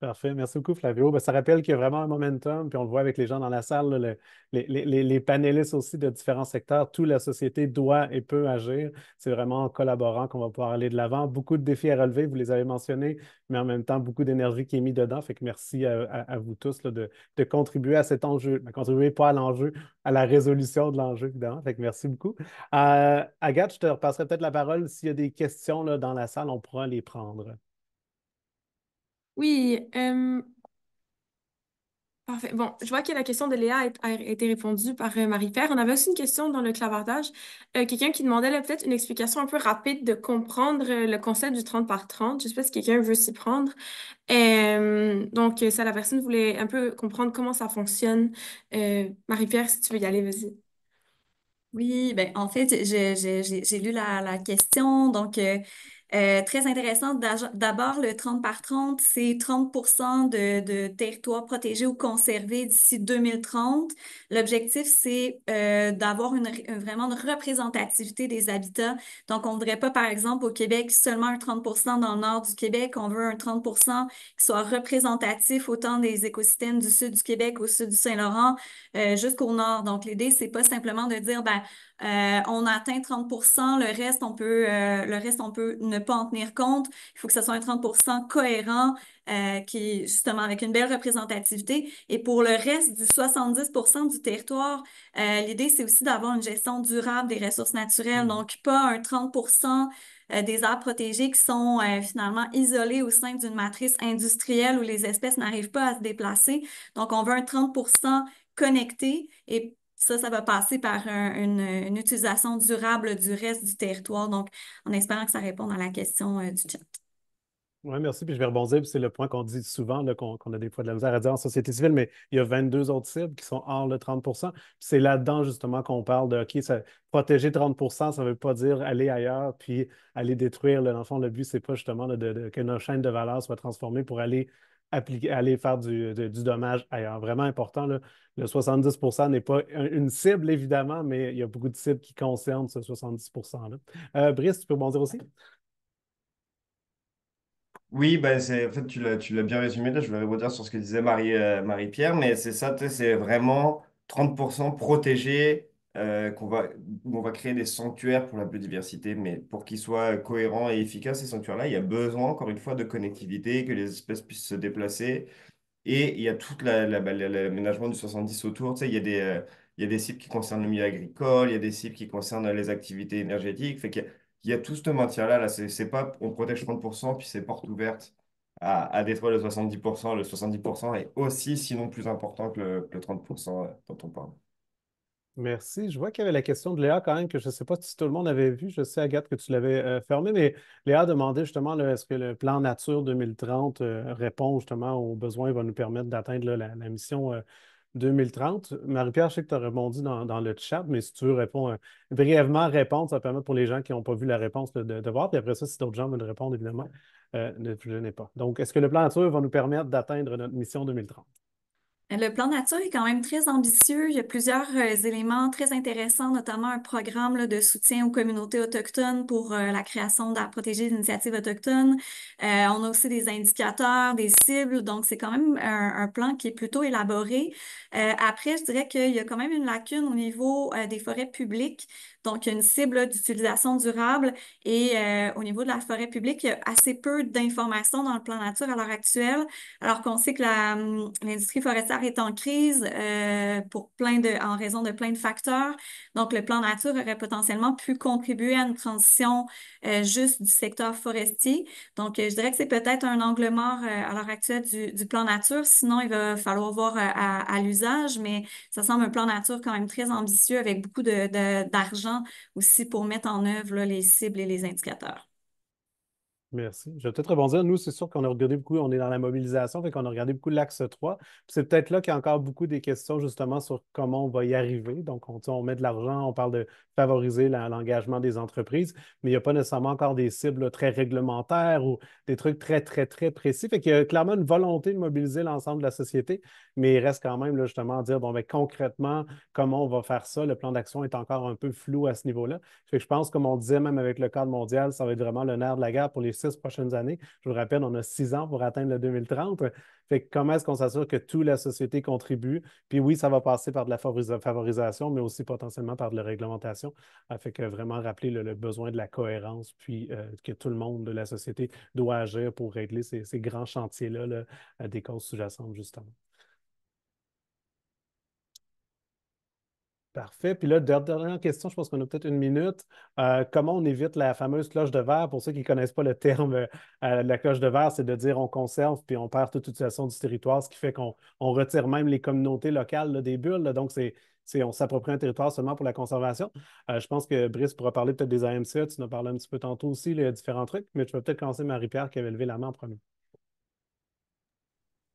Parfait. Merci beaucoup, Flavio. Ben, ça rappelle qu'il y a vraiment un momentum, puis on le voit avec les gens dans la salle, les, les, panélistes aussi de différents secteurs. Toute la société doit et peut agir. C'est vraiment en collaborant qu'on va pouvoir aller de l'avant. Beaucoup de défis à relever, vous les avez mentionnés, mais en même temps, beaucoup d'énergie qui est mise dedans. Fait que merci à, vous tous de, contribuer à cet enjeu. Ben, contribuer pas à l'enjeu, à la résolution de l'enjeu, évidemment. Fait que merci beaucoup. Euh, Agathe, je te repasserai peut-être la parole. S'il y a des questions là, dans la salle, on pourra les prendre. Oui, euh, parfait. Bon, je vois que la question de Léa a, été répondue par euh, Marie-Pierre. On avait aussi une question dans le clavardage. Euh, quelqu'un qui demandait peut-être une explication un peu rapide de comprendre le concept du 30 par 30. Je ne sais pas si quelqu'un veut s'y prendre. donc, ça, la personne voulait un peu comprendre comment ça fonctionne. Marie-Pierre, si tu veux y aller, vas-y. Oui, ben en fait, j'ai lu la, la question. Donc, euh, très intéressant. D'abord, le 30 par 30, c'est 30 de, de territoires protégés ou conservés d'ici 2030. L'objectif, c'est euh, d'avoir une, vraiment une représentativité des habitats. Donc, on ne voudrait pas, par exemple, au Québec, seulement un 30% dans le nord du Québec. On veut un 30% qui soit représentatif autant des écosystèmes du sud du Québec au sud du Saint-Laurent euh, jusqu'au nord. Donc, l'idée, c'est pas simplement de dire, ben, euh, on atteint 30% le reste, on peut, euh, le reste, on peut ne pas en tenir compte. Il faut que ce soit un 30% cohérent, euh, qui justement avec une belle représentativité. Et pour le reste du 70% du territoire, l'idée, c'est aussi d'avoir une gestion durable des ressources naturelles. Mmh. Donc, pas un 30% des arbres protégés qui sont finalement isolés au sein d'une matrice industrielle où les espèces n'arrivent pas à se déplacer. Donc, on veut un 30% connecté et ça, ça va passer par une, utilisation durable du reste du territoire. Donc, en espérant que ça réponde à la question euh, du chat. Oui, merci. Puis je vais rebondir, c'est le point qu'on dit souvent, qu'on a des fois de la misère à dire en société civile, mais il y a 22 autres cibles qui sont hors le 30% C'est là-dedans, justement, qu'on parle de OK, protéger 30% ça ne veut pas dire aller ailleurs puis aller détruire. Dans le fond, le but, c'est pas justement de, que nos chaînes de valeur soient transformées pour aller aller faire du, dommage ailleurs. Vraiment important, le 70% n'est pas une cible, évidemment, mais il y a beaucoup de cibles qui concernent ce 70 %-là. Euh, Brice, tu peux rebondir aussi? Oui, ben c'est, en fait, tu l'as, tu l'as bien résumé. Là, je vais rebondir sur ce que disait Marie, euh, Marie-Pierre, mais c'est ça, c'est vraiment 30% protégés euh, qu'on va, on va créer des sanctuaires pour la biodiversité, mais pour qu'ils soient cohérents et efficaces, ces sanctuaires-là, il y a besoin, encore une fois, de connectivité, que les espèces puissent se déplacer. Et il y a tout bah, l'aménagement du 70 autour. Tu sais, il y a des, euh, il y a des cibles qui concernent le milieu agricole, il y a des cibles qui concernent les activités énergétiques. Fait qu'il y a, il y a tout ce maintien-là. Là, pas on protège 30%, puis c'est porte ouverte à, à détruire le 70%. Le 70% est aussi, sinon plus important que le, le 30% dont on parle. Merci. Je vois qu'il y avait la question de Léa quand même, que je ne sais pas si tout le monde avait vu. Je sais, Agathe, que tu l'avais euh, fermé, mais Léa demandait justement est-ce que le plan Nature 2030 euh, répond justement aux besoins et va nous permettre d'atteindre la, mission 2030. Euh, Marie-Pierre, je sais que tu as répondu dans, le chat, mais si tu veux brièvement, répondre, ça va permettre pour les gens qui n'ont pas vu la réponse de, voir. Puis après ça, si d'autres gens veulent répondre, évidemment, ne gênez pas. Donc, est-ce que le plan Nature va nous permettre d'atteindre notre mission 2030? Le plan nature est quand même très ambitieux. Il y a plusieurs euh, éléments très intéressants, notamment un programme de soutien aux communautés autochtones pour euh, la création d'arbres protégés d'initiatives autochtones. Euh, on a aussi des indicateurs, des cibles. Donc, c'est quand même un, plan qui est plutôt élaboré. après, je dirais qu'il y a quand même une lacune au niveau des forêts publiques. Donc, une cible d'utilisation durable et au niveau de la forêt publique, il y a assez peu d'informations dans le plan nature à l'heure actuelle, alors qu'on sait que hum, l'industrie forestière est en crise euh, pour plein de, en raison de plein de facteurs. Donc, le plan nature aurait potentiellement pu contribuer à une transition euh, juste du secteur forestier. Donc, euh, je dirais que c'est peut-être un angle mort à l'heure actuelle du, plan nature. Sinon, il va falloir voir à, l'usage, mais ça semble un plan nature quand même très ambitieux avec beaucoup d'argent aussi pour mettre en œuvre les cibles et les indicateurs. Merci. Je vais peut-être rebondir. Nous, c'est sûr qu'on a regardé beaucoup, on est dans la mobilisation, fait qu'on a regardé beaucoup l'axe 3. C'est peut-être là qu'il y a encore beaucoup des questions justement sur comment on va y arriver. Donc, on, met de l'argent, on parle de favoriser l'engagement des entreprises, mais il n'y a pas nécessairement encore des cibles très réglementaires ou des trucs très, très, très précis. Fait qu'il y a clairement une volonté de mobiliser l'ensemble de la société, mais il reste quand même justement à dire, bon, ben, concrètement, comment on va faire ça? Le plan d'action est encore un peu flou à ce niveau-là. je pense, comme on disait, même avec le cadre mondial, ça va être vraiment le nerf de la guerre pour les prochaines années. Je vous rappelle, on a six ans pour atteindre le 2030. Fait comment est-ce qu'on s'assure que toute la société contribue? Puis oui, ça va passer par de la favorisation, mais aussi potentiellement par de la réglementation. Ah, fait que vraiment rappeler le, besoin de la cohérence, puis euh, que tout le monde de la société doit agir pour régler ces, grands chantiers-là des causes sous-jacentes, justement. Parfait. Puis là, dernière question, je pense qu'on a peut-être une minute. Euh, comment on évite la fameuse cloche de verre? Pour ceux qui ne connaissent pas le terme euh, la cloche de verre, c'est de dire on conserve puis on perd toute utilisation du territoire, ce qui fait qu'on retire même les communautés locales des bulles. donc, c'est on s'approprie un territoire seulement pour la conservation. Euh, je pense que Brice pourra parler peut-être des AMCA. Tu nous as parlé un petit peu tantôt aussi, les différents trucs, mais tu vas peut-être commencer Marie-Pierre qui avait levé la main en premier.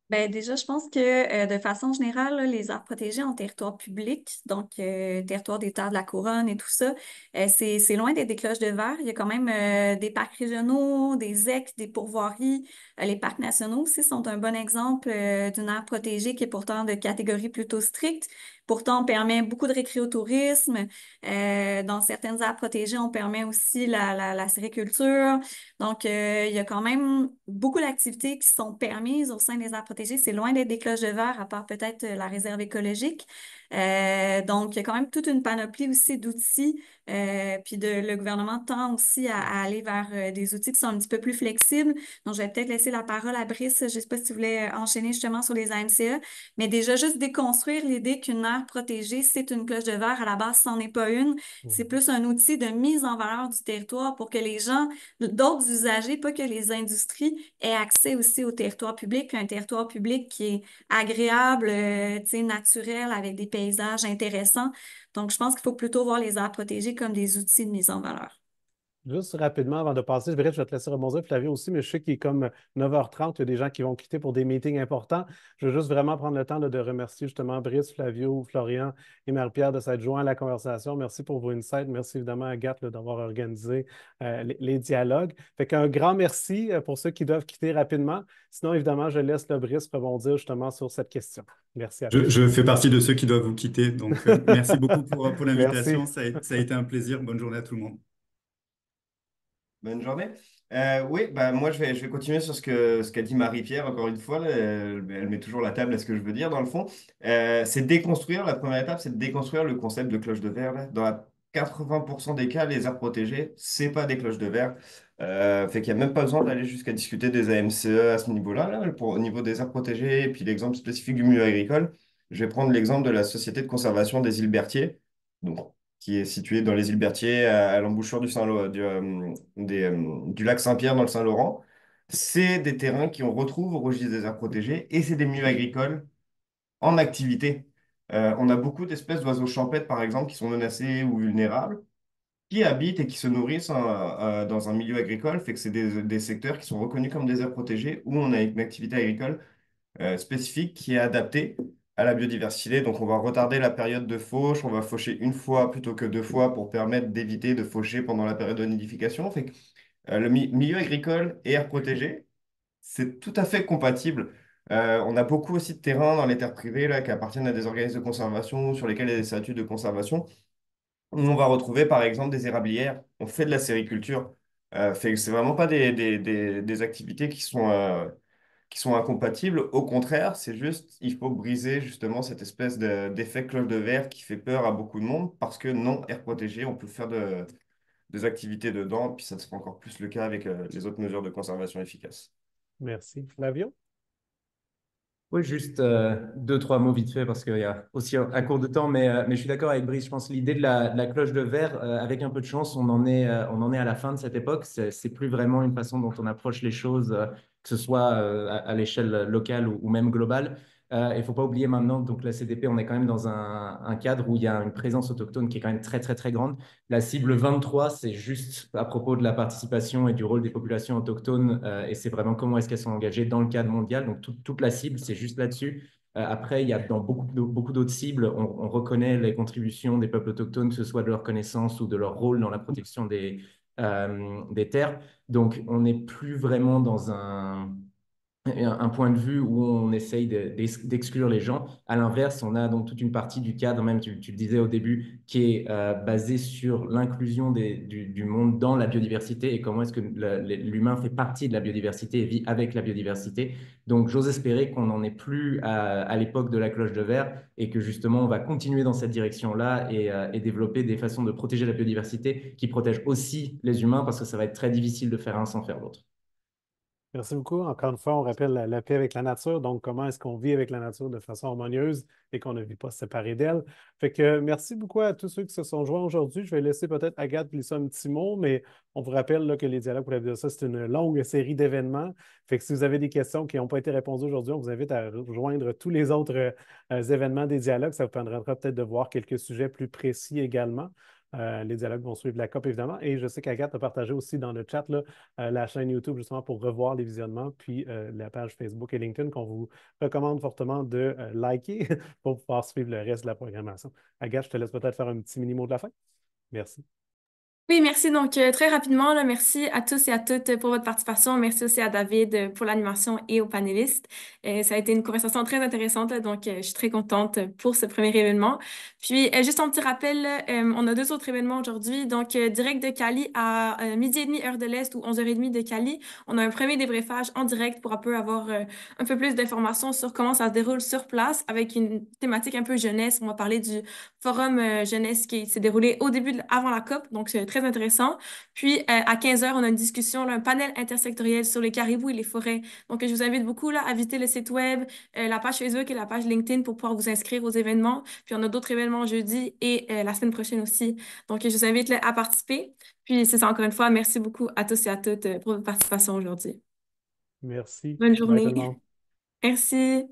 Ben déjà, je pense que euh, de façon générale, les aires protégées en territoire public, donc euh, territoire des terres de la couronne et tout ça, euh, c'est, loin d'être des cloches de verre. Il y a quand même des parcs régionaux, des EC, des pourvoiries. les parcs nationaux aussi sont un bon exemple d'une aire protégée qui est pourtant de catégorie plutôt stricte. Pourtant, on permet beaucoup de récréotourisme. Euh, dans certaines aires protégées, on permet aussi la, sériculture. Donc, euh, il y a quand même beaucoup d'activités qui sont permises au sein des aires protégées. C'est loin d'être des cloches de verre, à part peut-être la réserve écologique. Euh, donc, il y a quand même toute une panoplie aussi d'outils. Euh, puis de, le gouvernement tend aussi à, aller vers euh, des outils qui sont un petit peu plus flexibles. Donc, je vais peut-être laisser la parole à Brice. Je ne sais pas si tu voulais enchaîner justement sur les AMCA, mais déjà juste déconstruire l'idée qu'une aire protégée, c'est une cloche de verre. À la base, ce n'en est pas une. C'est plus un outil de mise en valeur du territoire pour que les gens, d'autres usagers, pas que les industries, aient accès aussi au territoire public, puis un territoire public qui est agréable, naturel, avec des paysages intéressants. Donc, je pense qu'il faut plutôt voir les aires protégées comme des outils de mise en valeur. Juste rapidement, avant de passer, je, je vais te laisser rebondir, Flavie aussi, mais je sais qu'il est comme 9h30, il y a des gens qui vont quitter pour des meetings importants. Je veux juste vraiment prendre le temps de remercier justement Brice, Flavio, Florian et Marie-Pierre de s'être joints à la conversation. Merci pour vos insights. Merci évidemment à Agathe d'avoir organisé euh, les, dialogues. Fait qu'un grand merci euh, pour ceux qui doivent quitter rapidement. Sinon, évidemment, je laisse le Brice rebondir justement sur cette question. Merci à je, je, fais partie de ceux qui doivent vous quitter. Donc, euh, merci beaucoup pour, pour l'invitation. Ça, ça a été un plaisir. Bonne journée à tout le monde. Bonne journée. Euh, oui, bah, moi je vais, je vais continuer sur ce que ce qu'a dit Marie-Pierre, encore une fois. elle, met toujours la table à ce que je veux dire, dans le fond. Euh, c'est déconstruire, la première étape, c'est de déconstruire le concept de cloche de verre. Dans la 80% des cas, les aires protégées, c'est pas des cloches de verre. Euh, fait n'y a même pas besoin d'aller jusqu'à discuter des AMCE à ce niveau-là, au niveau des aires protégées, et puis l'exemple spécifique du milieu agricole. Je vais prendre l'exemple de la Société de conservation des îles Berthier. Donc, qui est situé dans les îles Berthier, à, l'embouchure du, du, euh, euh, du lac Saint-Pierre dans le Saint-Laurent. C'est des terrains qui on retrouve au registre des aires protégées et c'est des milieux agricoles en activité. Euh, on a beaucoup d'espèces d'oiseaux champêtres, par exemple, qui sont menacés ou vulnérables, qui habitent et qui se nourrissent hein, dans un milieu agricole, fait que c'est des, des, secteurs qui sont reconnus comme des aires protégées où on a une activité agricole spécifique qui est adaptée à la biodiversité. Donc, on va retarder la période de fauche. On va faucher une fois plutôt que deux fois pour permettre d'éviter de faucher pendant la période de nidification. Fait euh, le milieu agricole et air protégé, c'est tout à fait compatible. Euh, on a beaucoup aussi de terrains dans les terres privées là, qui appartiennent à des organismes de conservation sur lesquels il y a des statuts de conservation. on va retrouver par exemple des érablières. On fait de la sériculture. Euh, c'est vraiment pas des activités qui sont euh, qui sont incompatibles. Au contraire, c'est juste, il faut briser justement cette espèce d'effet cloche de verre qui fait peur à beaucoup de monde parce que non, air protégé, on peut faire de, des activités dedans, puis ça sera encore plus le cas avec euh, les autres mesures de conservation efficaces. Merci. Flavio? Oui, juste euh, deux, trois mots vite fait parce qu'il y a aussi un, cours de temps, mais, euh, mais je suis d'accord avec Brice. Je pense que l'idée de la, de la, cloche de verre, avec un peu de chance, on en, est, on en est à la fin de cette époque. C'est plus vraiment une façon dont on approche les choses que ce soit euh, à, l'échelle locale ou, même globale. Euh, il ne faut pas oublier maintenant, donc la CDP, on est quand même dans un, cadre où il y a une présence autochtone qui est quand même très, très, très grande. La cible 23, c'est juste à propos de la participation et du rôle des populations autochtones, euh, et c'est vraiment comment est-ce qu'elles sont engagées dans le cadre mondial. Donc, tout, toute la cible, c'est juste là-dessus. Euh, après, il y a dans beaucoup, beaucoup d'autres cibles, on, on, reconnaît les contributions des peuples autochtones, que ce soit de leur connaissance ou de leur rôle dans la protection des, euh, des terres. Donc, on n'est plus vraiment dans un un point de vue où on essaye d'exclure les gens. À l'inverse, on a donc toute une partie du cadre, même tu, le disais au début, qui est euh, basée sur l'inclusion du, monde dans la biodiversité et comment est-ce que l'humain fait partie de la biodiversité et vit avec la biodiversité. Donc j'ose espérer qu'on n'en est plus à, l'époque de la cloche de verre et que justement on va continuer dans cette direction-là et, euh, et développer des façons de protéger la biodiversité qui protègent aussi les humains parce que ça va être très difficile de faire un sans faire l'autre. Merci beaucoup. Encore une fois, on rappelle la, paix avec la nature. Donc, comment est-ce qu'on vit avec la nature de façon harmonieuse et qu'on ne vit pas séparé d'elle? Fait que merci beaucoup à tous ceux qui se sont joints aujourd'hui. Je vais laisser peut-être Agathe glisser un petit mot, mais on vous rappelle là, que les dialogues pour la ça, c'est une longue série d'événements. Fait que si vous avez des questions qui n'ont pas été répondues aujourd'hui, on vous invite à rejoindre tous les autres euh, événements des dialogues. Ça vous permettra peut-être de voir quelques sujets plus précis également. Euh, les dialogues vont suivre la COP, évidemment. Et je sais qu'Agathe a partagé aussi dans le chat euh, la chaîne YouTube, justement, pour revoir les visionnements, puis euh, la page Facebook et LinkedIn qu'on vous recommande fortement de liker pour pouvoir suivre le reste de la programmation. Agathe, je te laisse peut-être faire un petit mini-mot de la fin. Merci. Oui, merci. Donc, euh, très rapidement, merci à tous et à toutes pour votre participation. Merci aussi à David pour l'animation et aux panélistes. Euh, ça a été une conversation très intéressante, donc euh, je suis très contente pour ce premier événement. Puis, juste un petit rappel, on a deux autres événements aujourd'hui. Donc, direct de Cali à midi et demi, heure de l'Est, ou 11h30 de Cali. On a un premier débriefage en direct pour un peu avoir un peu plus d'informations sur comment ça se déroule sur place avec une thématique un peu jeunesse. On va parler du forum jeunesse qui s'est déroulé au début, avant la COP. Donc, c'est très intéressant. Puis, euh, à 15 heures, on a une discussion, un panel intersectoriel sur les caribous et les forêts. Donc, je vous invite beaucoup là, à visiter le site web, euh, la page Facebook et la page LinkedIn pour pouvoir vous inscrire aux événements. Puis, on a d'autres événements jeudi et euh, la semaine prochaine aussi. Donc, je vous invite là, à participer. Puis, c'est ça, encore une fois, merci beaucoup à tous et à toutes pour votre participation aujourd'hui. Merci. Bonne journée. Merci.